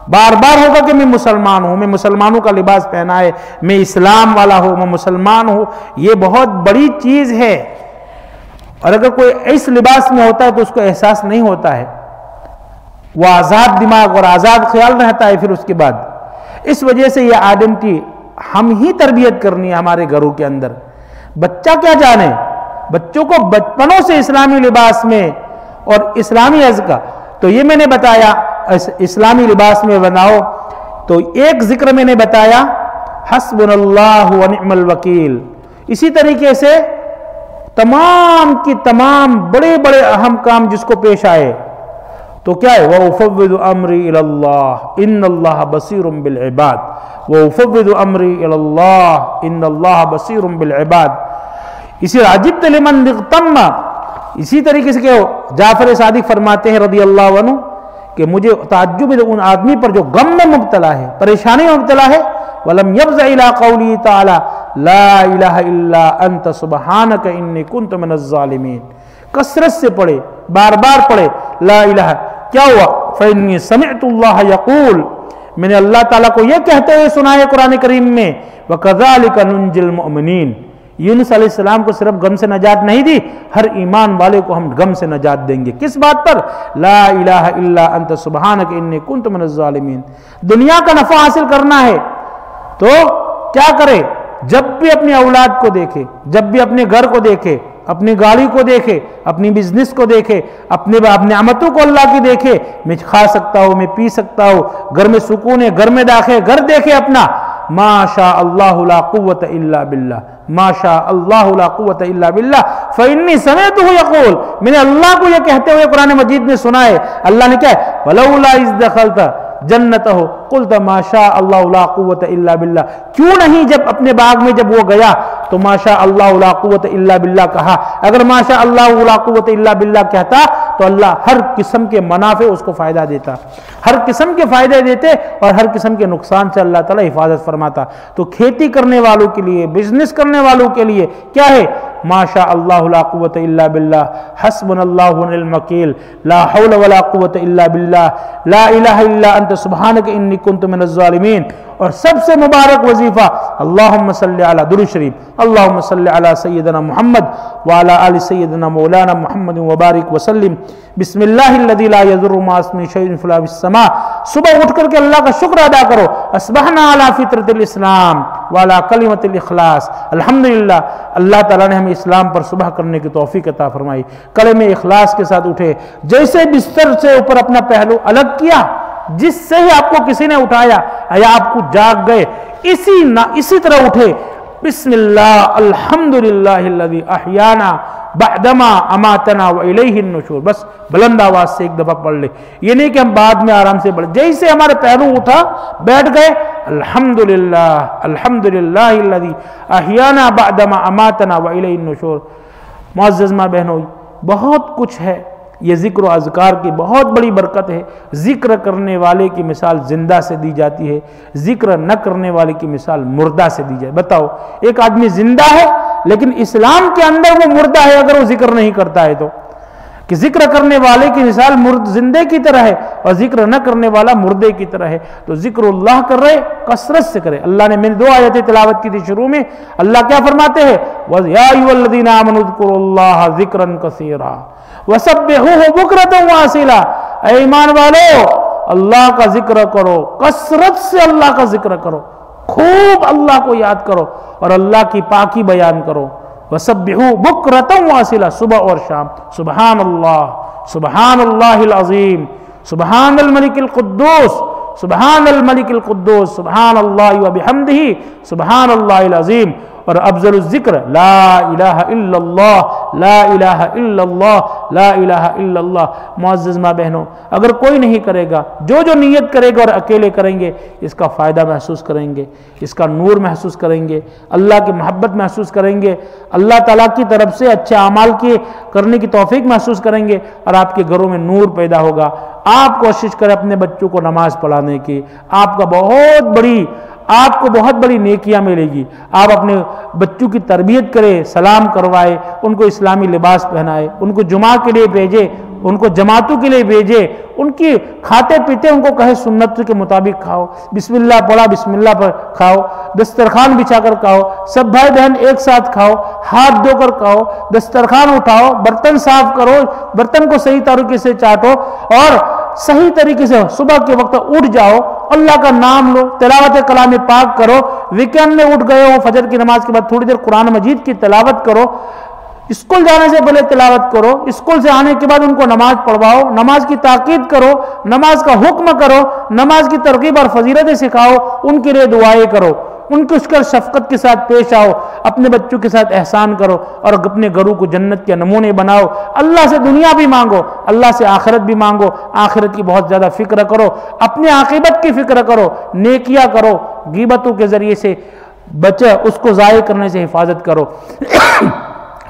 بار بار ہوگا کہ میں مسلمان ہوں۔ میں مسلمانوں کا لباس پہنا ہے میں اسلام والا ہوں۔ میں مسلمان ہوں۔ یہ بہت بڑی چیز ہے۔ اور اگر کوئی اس لباس میں ہوتا ہے تو اس کو احساس نہیں ہوتا ہے۔ وہ آزاد دماغ اور آزاد خیال رہتا ہے پھر اس کے بعد۔ اس وجہ سے یہ آئیڈینٹی ہم ہی تربیت کرنی ہے ہمارے گھروں کے اندر۔ بچہ کیا جانے؟ بچوں کو بچپنوں سے اسلامی لباس میں اور اسلامی عز کا۔ تو یہ میں نے بتایا اسلامی لباس میں بناؤ۔ تو ایک ذکر میں نے بتایا حسب اللہ ونعم الوکیل۔ اسی طریقے سے تمام کی تمام بڑے بڑے اہم کام جس کو پیش آئے۔ تو کیا ہے؟ وَأُفَوِّدُ أَمْرِي إِلَى اللَّهِ إِنَّ اللَّهَ بَصِيرٌ بِالْعِبَادِ وَأُفَوِّدُ أَمْرِي إِلَى اللَّهِ إِنَّ اللَّهَ بَصِيرٌ بِالْعِبَادِ اسی راجب لمن نغتم اسی طریقے سے کہ جعفر صادق فرماتے ہیں رضی اللہ عنہ کہ مجھے تعجب ان آدمی پر جو غم میں مبتلا ہے، پریشانی میں مبتلا ہے، وَلَمْ يَبْزَ إِلَىٰ قَوْلِي تَعَلَىٰ لَا إِلَهَ إِلَّا أَنْتَ سُبْحَانَكَ إِنِّي كُنْتُ مِنَ الظَّالِمِينَ۔ کسرت سے پڑھے، بار بار پڑھے، لا الہ کیا ہوا؟ فَإِنِّي سَمِعْتُ اللَّهَ يَقُول، میں نے اللہ تعالیٰ کو یہ کہتے ہوئے سنا ہے قرآن کریم میں، وَكَذَلِكَ نُنْجِ الْمُؤْمِنِينَ۔ یونس علیہ السلام کو صرف غم سے نجات نہیں دی، ہر ایمان والے کو ہم غم سے نجات دیں گے۔ کس بات پر؟ لا الہ الا انت سبحانک انی کنت من الظالمین۔ دنیا کا نفع حاصل کرنا ہے، تو کیا کرے؟ جب بھی اپنی اولاد کو دیکھے، جب بھی اپنے گھر کو دیکھے اپنی گاڑی کو دیکھے، اپنی بزنس کو دیکھے، اپنے نعمتوں کو اللہ کی دیکھے، میں کھا سکتا ہوں، میں پی سکتا ہوں، گھر میں سکون ہے، گھر میں داخل گھر دیکھے اپنا۔ ما شاء اللہ لا قوت الا باللہ ما شاء اللہ لا قوت الا باللہ۔ فانی سمعته یقول میں نے اللہ کو یہ کہتے ہوئے قرآن مجید میں سنا ہے۔ اللہ نے کہا ولولا اذ دخلت جنت ہو کل تماشا اللہ اللہ لا قوت اللہ باللہ۔ کیوں نہیں جب اپنے باغ میں جب وہ گیا؟ تو ماشا اللہ لا قوت اللہ باللہ کہا۔ اگر ماشا اللہ لا قوت اللہ باللہ کہتا تو اللہ ہر قسم کے منافع اس کو فائدہ دیتا ہر قسم کے فائدے دیتے اور ہر قسم کے نقصان سے اللہ تعالیٰ حفاظت فرماتا تو کھیتی کرنے والوں کے لیے بزنس کرنے والوں کے لیے کیا ہے؟ ما شاء اللہ لا قوت الا باللہ، حسبنا اللہ المکیل لا حول ولا قوت الا باللہ، لا الہ الا انت، سبحانک انی کنت من الظالمین۔ اور سب سے مبارک وظیفہ، اللہم صلی علی درو شریف، اللہم صلی علی سیدنا محمد وعلی آل سیدنا مولانا محمد وبارک وسلم. بسم اللہ الذي لا يضر ما اسم شيء في السماء. صبح اٹھ کر کے اللہ کا شکر ادا کرو. اسبحنا علی فطرت الاسلام وعلی کلمت الاخلاص. الحمدللہ، اللہ تعالی نے ہمیں اسلام پر صبح کرنے کی توفیق عطا فرمائی. کلمہ اخلاص کے ساتھ اٹھے. جیسے بستر سے اوپر اپنا پہلو الگ کیا، جس سے ہی آپ کو کسی نے اٹھایا یا آپ کو جاگ گئے. اسی نہ اسی طرح اٹھے. بسم اللہ الحمدللہ الذي احیانا بعدما اماتنا و الیہ النشور بس بلند آواز سے ایک دفعہ پڑھ لے یہ نہیں کہ ہم بعد میں آرام سے پڑھ جیسے ہمارے پہلو اٹھا بیٹھ گئے الحمدللہ الحمدللہ الذي احیانا بعدما اماتنا و الیہ النشور معزز ماں بہنوں بہت کچھ ہے یہ ذکر و اذکار کی بہت بڑی برکت ہے۔ ذکر کرنے والے کی مثال زندہ سے دی جاتی ہے، ذکر نہ کرنے والے کی مثال مردہ سے دی جائے بتاؤ، ایک آدمی زندہ ہے لیکن اسلام کے اندر وہ مردہ ہے اگر وہ ذکر نہیں کرتا ہے تو؟ کہ ذکر کرنے والے کی مثال مرد زندے کی طرح ہے اور ذکر نہ کرنے والا مردے کی طرح ہے تو ذکر اللہ کر رہے، کثرت سے کرے۔ اللہ نے میں دو آیتیں تلاوت کی تھی شروع میں۔ اللہ کیا فرماتے ہیں؟ وَيَا الَّذِينَ آمَنُوا اذْكُرُوا اللَّهَ ذِكْرًا كَثِيرًا۔ وَسَبِّحُوهُ بُكْرَةً وَأَصِيلًا۔ اے ایمان والو، اللہ کا ذکر کرو، کثرت سے اللہ کا ذکر کرو۔ خوب اللہ کو یاد کرو اور اللہ کی پاکی بیان کرو۔ وسبحوا بكرة واصلة. صبح اور شام سبحان الله سبحان الله العظيم سبحان الملك القدوس. سبحان الملك القدوس. سبحان الله وبحمده. سبحان الله العظيم. اور افضل الذکر لا الہ الا اللہ، لا الہ الا اللہ، لا الہ الا اللہ۔ معزز ماں بہنوں، اگر کوئی نہیں کرے گا، جو جو نیت کرے گا اور اکیلے کریں گے، اس کا فائدہ محسوس کریں گے، اس کا نور محسوس کریں گے، اللہ کی محبت محسوس کریں گے، اللہ تعالیٰ کی طرف سے اچھے اعمال کی کرنے کی توفیق محسوس کریں گے اور آپ کے گھروں میں نور پیدا ہوگا۔ آپ کوشش کریں اپنے بچوں کو نماز پڑھانے کی۔ آپ کا بہت بڑی آپ کو بہت بڑی نیکیاں ملے گی۔ آپ اپنے بچوں کی تربیت کرے، سلام کروائے، ان کو اسلامی لباس پہنائے، ان کو جمعہ کے لیے بھیجے، ان کو جماعتوں کے لیے بھیجے، ان کی کھاتے پیتے، ان کو کہے سنت کے مطابق کھاؤ، بسم اللہ پڑھا، بسم اللہ پر کھاؤ، دسترخوان بچھا کر کھاؤ، سب بھائی بہن ایک ساتھ کھاؤ، ہاتھ دھو کر کھاؤ، دسترخوان اٹھاؤ، برتن صاف کرو، برتن کو صحیح طریقے سے چاٹو اور صحیح طریقے سے صبح کے وقت اٹھ جاؤ، اللہ کا نام لو، تلاوت کلام پاک کرو ویکینڈ میں اٹھ گئے ہو، فجر کی نماز کے بعد تھوڑی دیر قرآن مجید کی تلاوت کرو، اسکول جانے سے پہلے تلاوت کرو، اسکول سے آنے کے بعد ان کو نماز پڑھواؤ، نماز کی تاکید کرو، نماز کا حکم کرو، نماز کی ترغیب اور فضیرتیں سکھاؤ، ان کے لیے دعائیں کرو، ان کو اس کر شفقت کے ساتھ پیش آؤ۔ اپنے بچوں کے ساتھ احسان کرو اور اپنے گھروں کو جنت کے نمونے بناؤ۔ اللہ سے دنیا بھی مانگو، اللہ سے آخرت بھی مانگو۔ آخرت کی بہت زیادہ فکر کرو، اپنے عاقبت کی فکر کرو، نیکیاں کرو، غیبتوں کے ذریعے سے بچے اس کو ضائع کرنے سے حفاظت کرو۔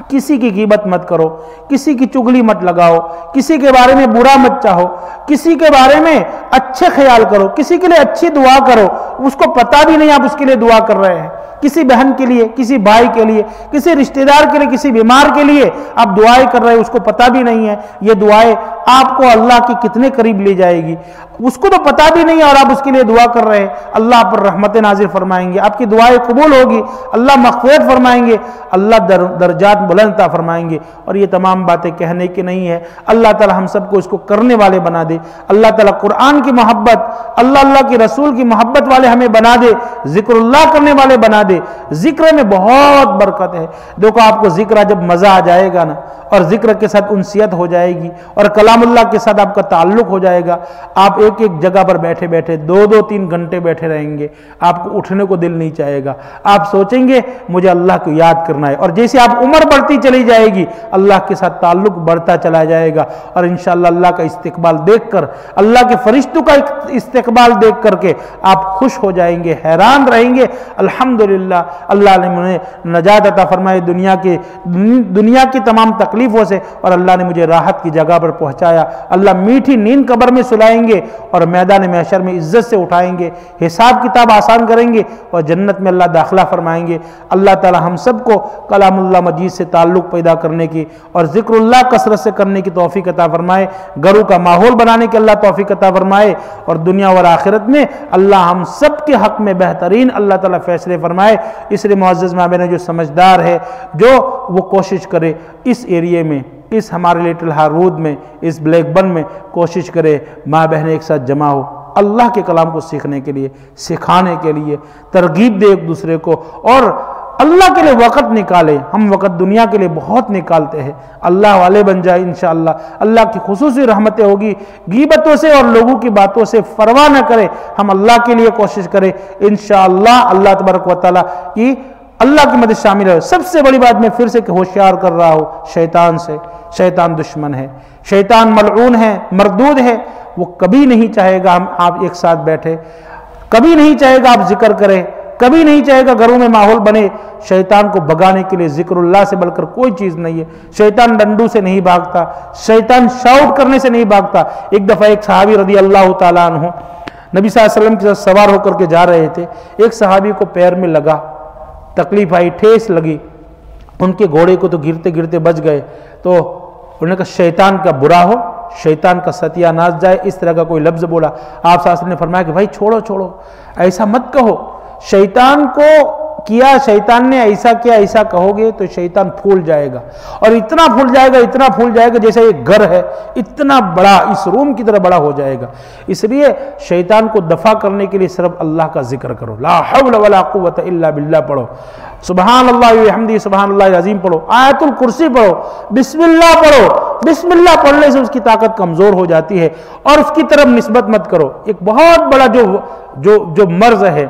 کسی کی غیبت مت کرو، کسی کی چگلی مت لگاؤ، کسی کے بارے میں برا مت چاہو، کسی کے بارے میں اچھے خیال کرو، کسی کے لیے اچھی دعا کرو۔ اس کو پتا بھی نہیں آپ اس کے لیے دعا کر رہے ہیں۔ کسی بہن کے لیے، کسی بھائی کے لیے، کسی رشتہ دار کے لیے، کسی بیمار کے لیے آپ دعائیں کر رہے ہیں، اس کو پتا بھی نہیں ہے۔ یہ دعائیں آپ کو اللہ کی کتنے قریب لے جائے گی۔ اس کو تو پتا بھی نہیں اور آپ اس کے لیے دعا کر رہے ہیں۔ اللہ پر رحمت نازر فرمائیں گے۔ آپ کی دعائیں قبول ہوگی۔ اللہ مغفرت فرمائیں گے۔ اللہ در، درجات بلندتا فرمائیں گے۔ اور یہ تمام باتیں کہنے کی نہیں ہے۔ اللہ تعالی ہم سب کو اس کو کرنے والے بنا دے۔ اللہ تعالی قرآن کی محبت اللہ اللہ کی رسول کی محبت والے ہمیں بنا دے، ذکر اللہ کرنے والے بنا دے۔ ذکر میں بہت برکت ہے۔ دیکھو آپ کو ذکر جب مزہ آ جائے گا نا، اور ذکر کے ساتھ انسیت ہو جائے گی، اور کلام اللہ کے ساتھ آپ کا تعلق ہو جائے گا۔ آپ ایک ایک جگہ پر بیٹھے بیٹھے، دو دو تین گھنٹے بیٹھے رہیں گے۔ آپ کو اٹھنے کو دل نہیں چاہے گا۔ آپ سوچیں گے، مجھے اللہ کو یاد کرنا ہے۔ اور جیسے آپ عمر بڑھتی چلی جائے گی، اللہ کے ساتھ تعلق بڑھتا چلا جائے گا۔ اور انشاءاللہ اللہ کا استقبال دیکھ کر، اللہ کے فرشتوں کا استقبال دیکھ کر کے آپ خوش ہو جائیں گے، حیران رہیں گے۔ الحمدللہ، اللہ نے مجھے نجات عطا فرمائے دنیا کے، دنیا کی تمام تکلیفوں سے اور اللہ نے مجھے راحت کی جگہ پر پہنچایا۔ اللہ میٹھی نیند قبر میں سلائیں گے اور میدان محشر میں عزت سے اٹھائیں گے۔ حساب کتاب آسان کریں گے اور جنت میں اللہ داخلہ فرمائیں گے۔ اللہ تعالی ہم سب کو کلام اللہ مجید سے تعلق پیدا کرنے کی اور ذکر اللہ کثرت سے کرنے کی توفیق عطا فرمائے۔ گرو کا ماحول بنانے کی اللہ توفیق عطا فرمائے اور دنیا اور آخرت میں اللہ ہم سب کے حق میں بہترین اللہ تعالیٰ فیصلے فرمائے۔ اس لیے معزز ماں جو سمجھدار ہے، جو وہ کوشش کرے اس ایریے میں، اس ہمارے لٹل ہارود میں، اس بلیک بن میں کوشش کرے ماں بہن ایک ساتھ جمع ہو۔ اللہ کے کلام کو سیکھنے کے لیے، سکھانے کے لیے، ترغیب دے ایک دوسرے کو۔ اور اللہ کے لیے وقت نکالے، ہم وقت دنیا کے لیے بہت نکالتے ہیں۔ اللہ والے بن جائے انشاءاللہ۔ اللہ کی خصوصی رحمتیں ہوگی۔ غیبتوں سے اور لوگوں کی باتوں سے فروا نہ کرے۔ ہم اللہ کے لیے کوشش کرے انشاءاللہ اللہ تبارک و تعالیٰ کی اللہ کی مدد شامل ہے۔ سب سے بڑی بات میں پھر سے کہ ہوشیار کر رہا ہوں، شیطان سے۔ شیطان دشمن ہے۔ شیطان ملعون ہے، مردود ہے۔ وہ کبھی نہیں چاہے گا ہم آپ ایک ساتھ بیٹھے۔ کبھی نہیں چاہے گا آپ ذکر کریں۔ کبھی نہیں چاہے گا گھروں میں ماحول بنے، شیطان کو بگانے کے لیے ذکر اللہ سے بڑھ کر کوئی چیز نہیں ہے۔ شیطان ڈنڈو سے نہیں بھاگتا، شیطان شاؤٹ کرنے سے نہیں بھاگتا۔ ایک دفعہ ایک صحابی رضی اللہ تعالیٰ عنہ نبی صلی اللہ علیہ وسلم کے ساتھ سوار ہو کر کے جا رہے تھے۔ ایک صحابی کو پیر میں لگا، تکلیف آئی، ٹھیس لگی۔ ان کے گھوڑے کو تو گرتے گرتے بچ گئے۔ تو انہوں نے کہا، شیطان کا برا ہو، شیطان کا ستیہ ناز جائے۔ اس طرح کا کوئی لفظ بولا۔ آپ ساسر نے فرمایا کہ بھائی، چھوڑو چھوڑو، ایسا مت کہو۔ شیطان کو کیا، شیطان نے ایسا کیا، ایسا کہو گے تو شیطان پھول جائے گا۔ اور اتنا پھول جائے گا، اتنا پھول جائے گا جیسے ایک گھر ہے، اتنا بڑا، اس روم کی طرح بڑا ہو جائے گا۔ اس لیے شیطان کو دفع کرنے کے لیے صرف اللہ کا ذکر کرو۔ لا حول ولا قوت الا باللہ پڑھو۔ سبحان اللہ حمدی سبحان اللہ عظیم پڑھو۔ آیت الکرسی پڑھو۔ بسم اللہ پڑھو۔ بسم اللہ پڑھنے سے اس کی طاقت کمزور ہو جاتی ہے اور اس کی طرف نسبت مت کرو۔ ایک بہت بڑا جو جو جو مرض ہے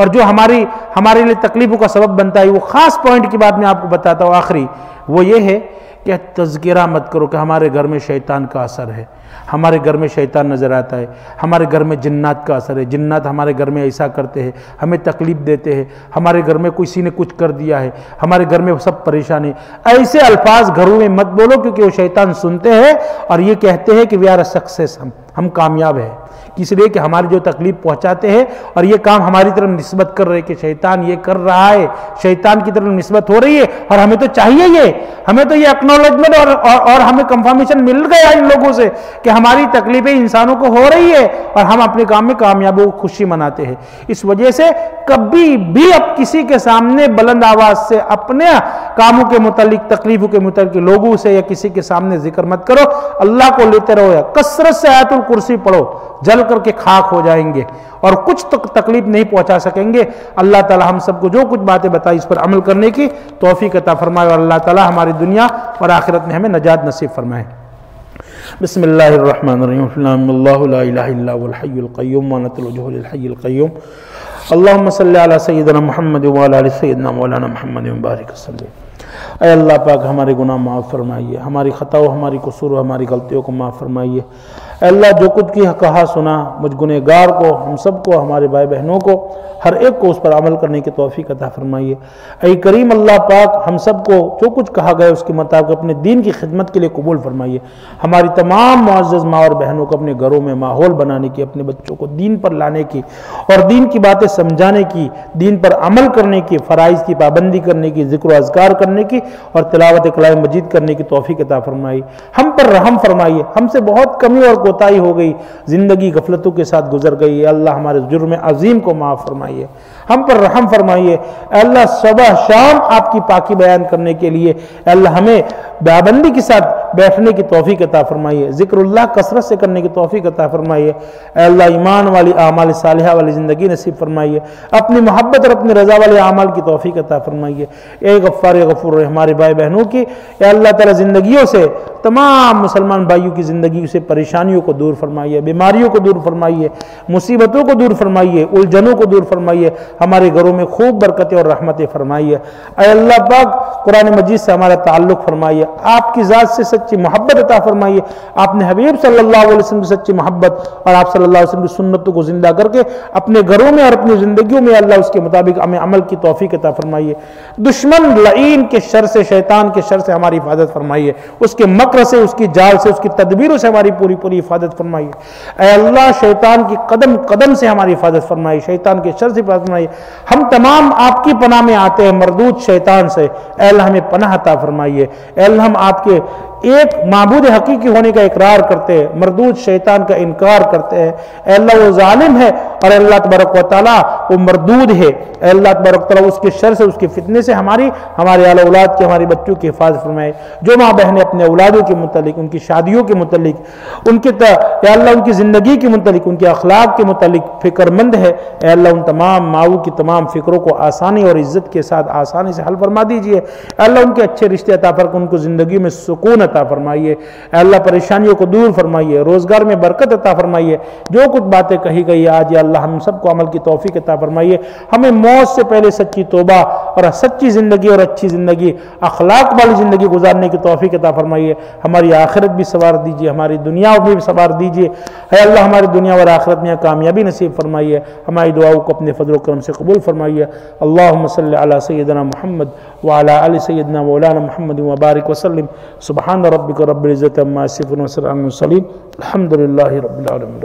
اور جو ہماری ہمارے لیے تکلیفوں کا سبب بنتا ہے وہ خاص پوائنٹ کی بات میں آپ کو بتاتا ہوں آخری، وہ یہ ہے کہ تذکرہ مت کرو کہ ہمارے گھر میں شیطان کا اثر ہے۔ ہمارے گھر میں شیطان نظر آتا ہے، ہمارے گھر میں جنات کا اثر ہے، جنات ہمارے گھر میں ایسا کرتے ہیں، ہمیں تکلیف دیتے ہیں، ہمارے گھر میں کسی نے کچھ کر دیا ہے، ہمارے گھر میں سب پریشانی ایسے الفاظ گھروں میں مت بولو کیونکہ وہ شیطان سنتے ہیں اور یہ کہتے ہیں کہ وی آر سکسیس ہم ہم کامیاب ہیں۔ اس لیے کہ ہماری جو تکلیف پہنچاتے ہیں اور یہ کام ہماری طرف نسبت کر رہے کہ شیطان یہ کر رہا ہے، شیطان کی طرف نسبت ہو رہی ہے اور ہمیں تو چاہیے یہ، ہمیں تو یہ اکنالجمنٹ اور اور ہمیں کنفرمیشن مل گیا ان لوگوں سے۔ کہ ہماری تکلیفیں انسانوں کو ہو رہی ہے اور ہم اپنے کام میں کامیاب خوشی مناتے ہیں۔ اس وجہ سے کبھی بھی اب کسی کے سامنے بلند آواز سے اپنے کاموں کے متعلق، تکلیفوں کے متعلق، لوگوں سے یا کسی کے سامنے ذکر مت کرو۔ اللہ کو لیتے رہو یا کثرت سے آیت الکرسی پڑھو، جل کر کے خاک ہو جائیں گے اور کچھ تکلیف نہیں پہنچا سکیں گے۔ اللہ تعالی ہم سب کو جو کچھ باتیں بتائی اس پر عمل کرنے کی توفیق عطا فرمائے اور اللہ تعالی ہماری دنیا اور آخرت میں ہمیں نجات نصیب فرمائے۔ بسم اللہ الرحمن الرحیم. اللہ لا الہ الا هو الحی القیوم. وانت الوجہ للحی القیوم. اللہم صلی علی سیدنا محمد وعلا علی سیدنا مولانا محمد مبارک صلی اے اللہ پاک، ہمارے گناہ معاف فرمائیے. ہماری خطا و ہماری قصور و ہماری غلطیوں کو معاف فرمائیے. اے اللہ جو کچھ کی کہا سنا، مجھ گنہگار کو، ہم سب کو، ہمارے بھائی بہنوں کو، ہر ایک کو اس پر عمل کرنے کی توفیق عطا فرمائیے۔ اے کریم اللہ پاک، ہم سب کو جو کچھ کہا گیا اس کے مطابق اپنے دین کی خدمت کے لیے قبول فرمائیے۔ ہماری تمام معزز ماں اور بہنوں کو اپنے گھروں میں ماحول بنانے کی، اپنے بچوں کو دین پر لانے کی اور دین کی باتیں سمجھانے کی، دین پر عمل کرنے کی، فرائض کی پابندی کرنے کی، ذکر و اذکار کرنے کی اور تلاوت کلام مجید کرنے کی توفیق عطا فرمائی۔ ہم پر رحم فرمائیے۔ ہم سے بہت کمی اور کوتاہی ہو گئی، زندگی غفلتوں کے ساتھ گزر گئی۔ اللہ، ہمارے جرم عظیم کو معاف فرمائیے۔ ہم پر رحم فرمائیے۔ اے اللہ صبح شام آپ کی پاکی بیان کرنے کے لیے اے اللہ، ہمیں بابندی کے ساتھ بیٹھنے کی توفیق عطا فرمائیے، ذکر اللہ، کثرت سے کرنے کی توفیق عطا فرمائیے۔ اے اللہ، ایمان والی، اعمال صالحہ والی زندگی نصیب فرمائیے۔ اپنی محبت اور اپنی رضا والے اعمال کی توفیق عطا فرمائیے۔ اے غفار غفور ہمارے بھائی بہنوں کی، اے اللہ تعالی زندگیوں سے، تمام مسلمان بھائیوں کی زندگی سے پریشانیوں کو دور فرمائیے، بیماریوں کو دور فرمائیے، مصیبتوں کو دور فرمائیے، الجھنوں کو دور فرمائیے، ہمارے گھروں میں خوب برکتیں اور رحمتیں فرمائیے۔ اے اللہ پاک، قرآن مجید سے ہمارا تعلق فرمائیے۔ آپ کی ذات سے سچی محبت عطا فرمائیے۔ آپ نے حبیب صلی اللہ علیہ وسلم کی سچی محبت اور آپ صلی اللہ علیہ وسلم کی سنتوں کو زندہ کر کے اپنے گھروں میں اور اپنی زندگیوں میں اللہ اس کے مطابق ہمیں عمل کی توفیق عطا فرمائیے۔ دشمن لعین کے شر سے، شیطان کے شر سے ہماری حفاظت فرمائیے۔ اس کے مکر سے، اس کی جال سے، اس کی تدبیروں سے ہماری پوری پوری حفاظت فرمائیے۔ اے اللہ، شیطان کی قدم قدم سے ہماری حفاظت فرمائیے۔ شیطان کے شر سے حفاظت فرمائیے۔ ہم تمام آپ کی پناہ میں آتے ہیں، مردود شیطان سے۔ اے اللہ، ہمیں پناہ عطا فرمائیے۔ اے اللہ، ہم آپ کے ایک معبود حقیقی ہونے کا اقرار کرتے ہیں، مردود شیطان کا انکار کرتے ہیں۔ اے اللہ، وہ ظالم ہے اور اللہ تبارک و تعالیٰ، وہ مردود ہے۔ اے اللہ تبارک تعالیٰ، اس کے شر سے، اس کے فتنے سے ہماری، ہمارے اعلی اولاد کی، ہماری بچوں کی حفاظت فرمائے۔ جو ماں بہنیں اپنے اولادوں کے متعلق، ان کی شادیوں کے متعلق، ان کے اے اللہ، ان کی زندگی کے متعلق، ان کے اخلاق کے متعلق فکر مند ہے، اے اللہ، ان تمام ماؤں کی تمام فکروں کو آسانی اور عزت کے ساتھ آسانی سے حل فرما دیجیے اللہ، ان کے اچھے رشتے عطا پر ان کو زندگی میں سکون عطا فرمائیے۔ اے اللہ، پریشانیوں کو دور فرمائیے، روزگار میں برکت عطا فرمائیے۔ جو کچھ باتیں کہی گئی آج یا اللہ ہم سب کو عمل کی توفیق عطا فرمائیے۔ ہمیں موت سے پہلے سچی توبہ اور سچی زندگی اور اچھی زندگی، اخلاق والی زندگی گزارنے کی توفیق عطا فرمائیے۔ ہماری آخرت بھی سوار دیجیے ہماری دنیا بھی سوار دیجیے اے اللہ، ہماری دنیا اور آخرت میں کامیابی نصیب فرمائیے۔ ہماری دعاؤں کو اپنے فضل و کرم سے قبول فرمائیے۔ اللہم صلی علی سیدنا محمد وعلی علی سیدنا مولانا محمد وبارک وسلم۔ سبحان ربک رب العزت عما یصفون وسلام علی المرسلین۔ الحمدللہ رب العالمین۔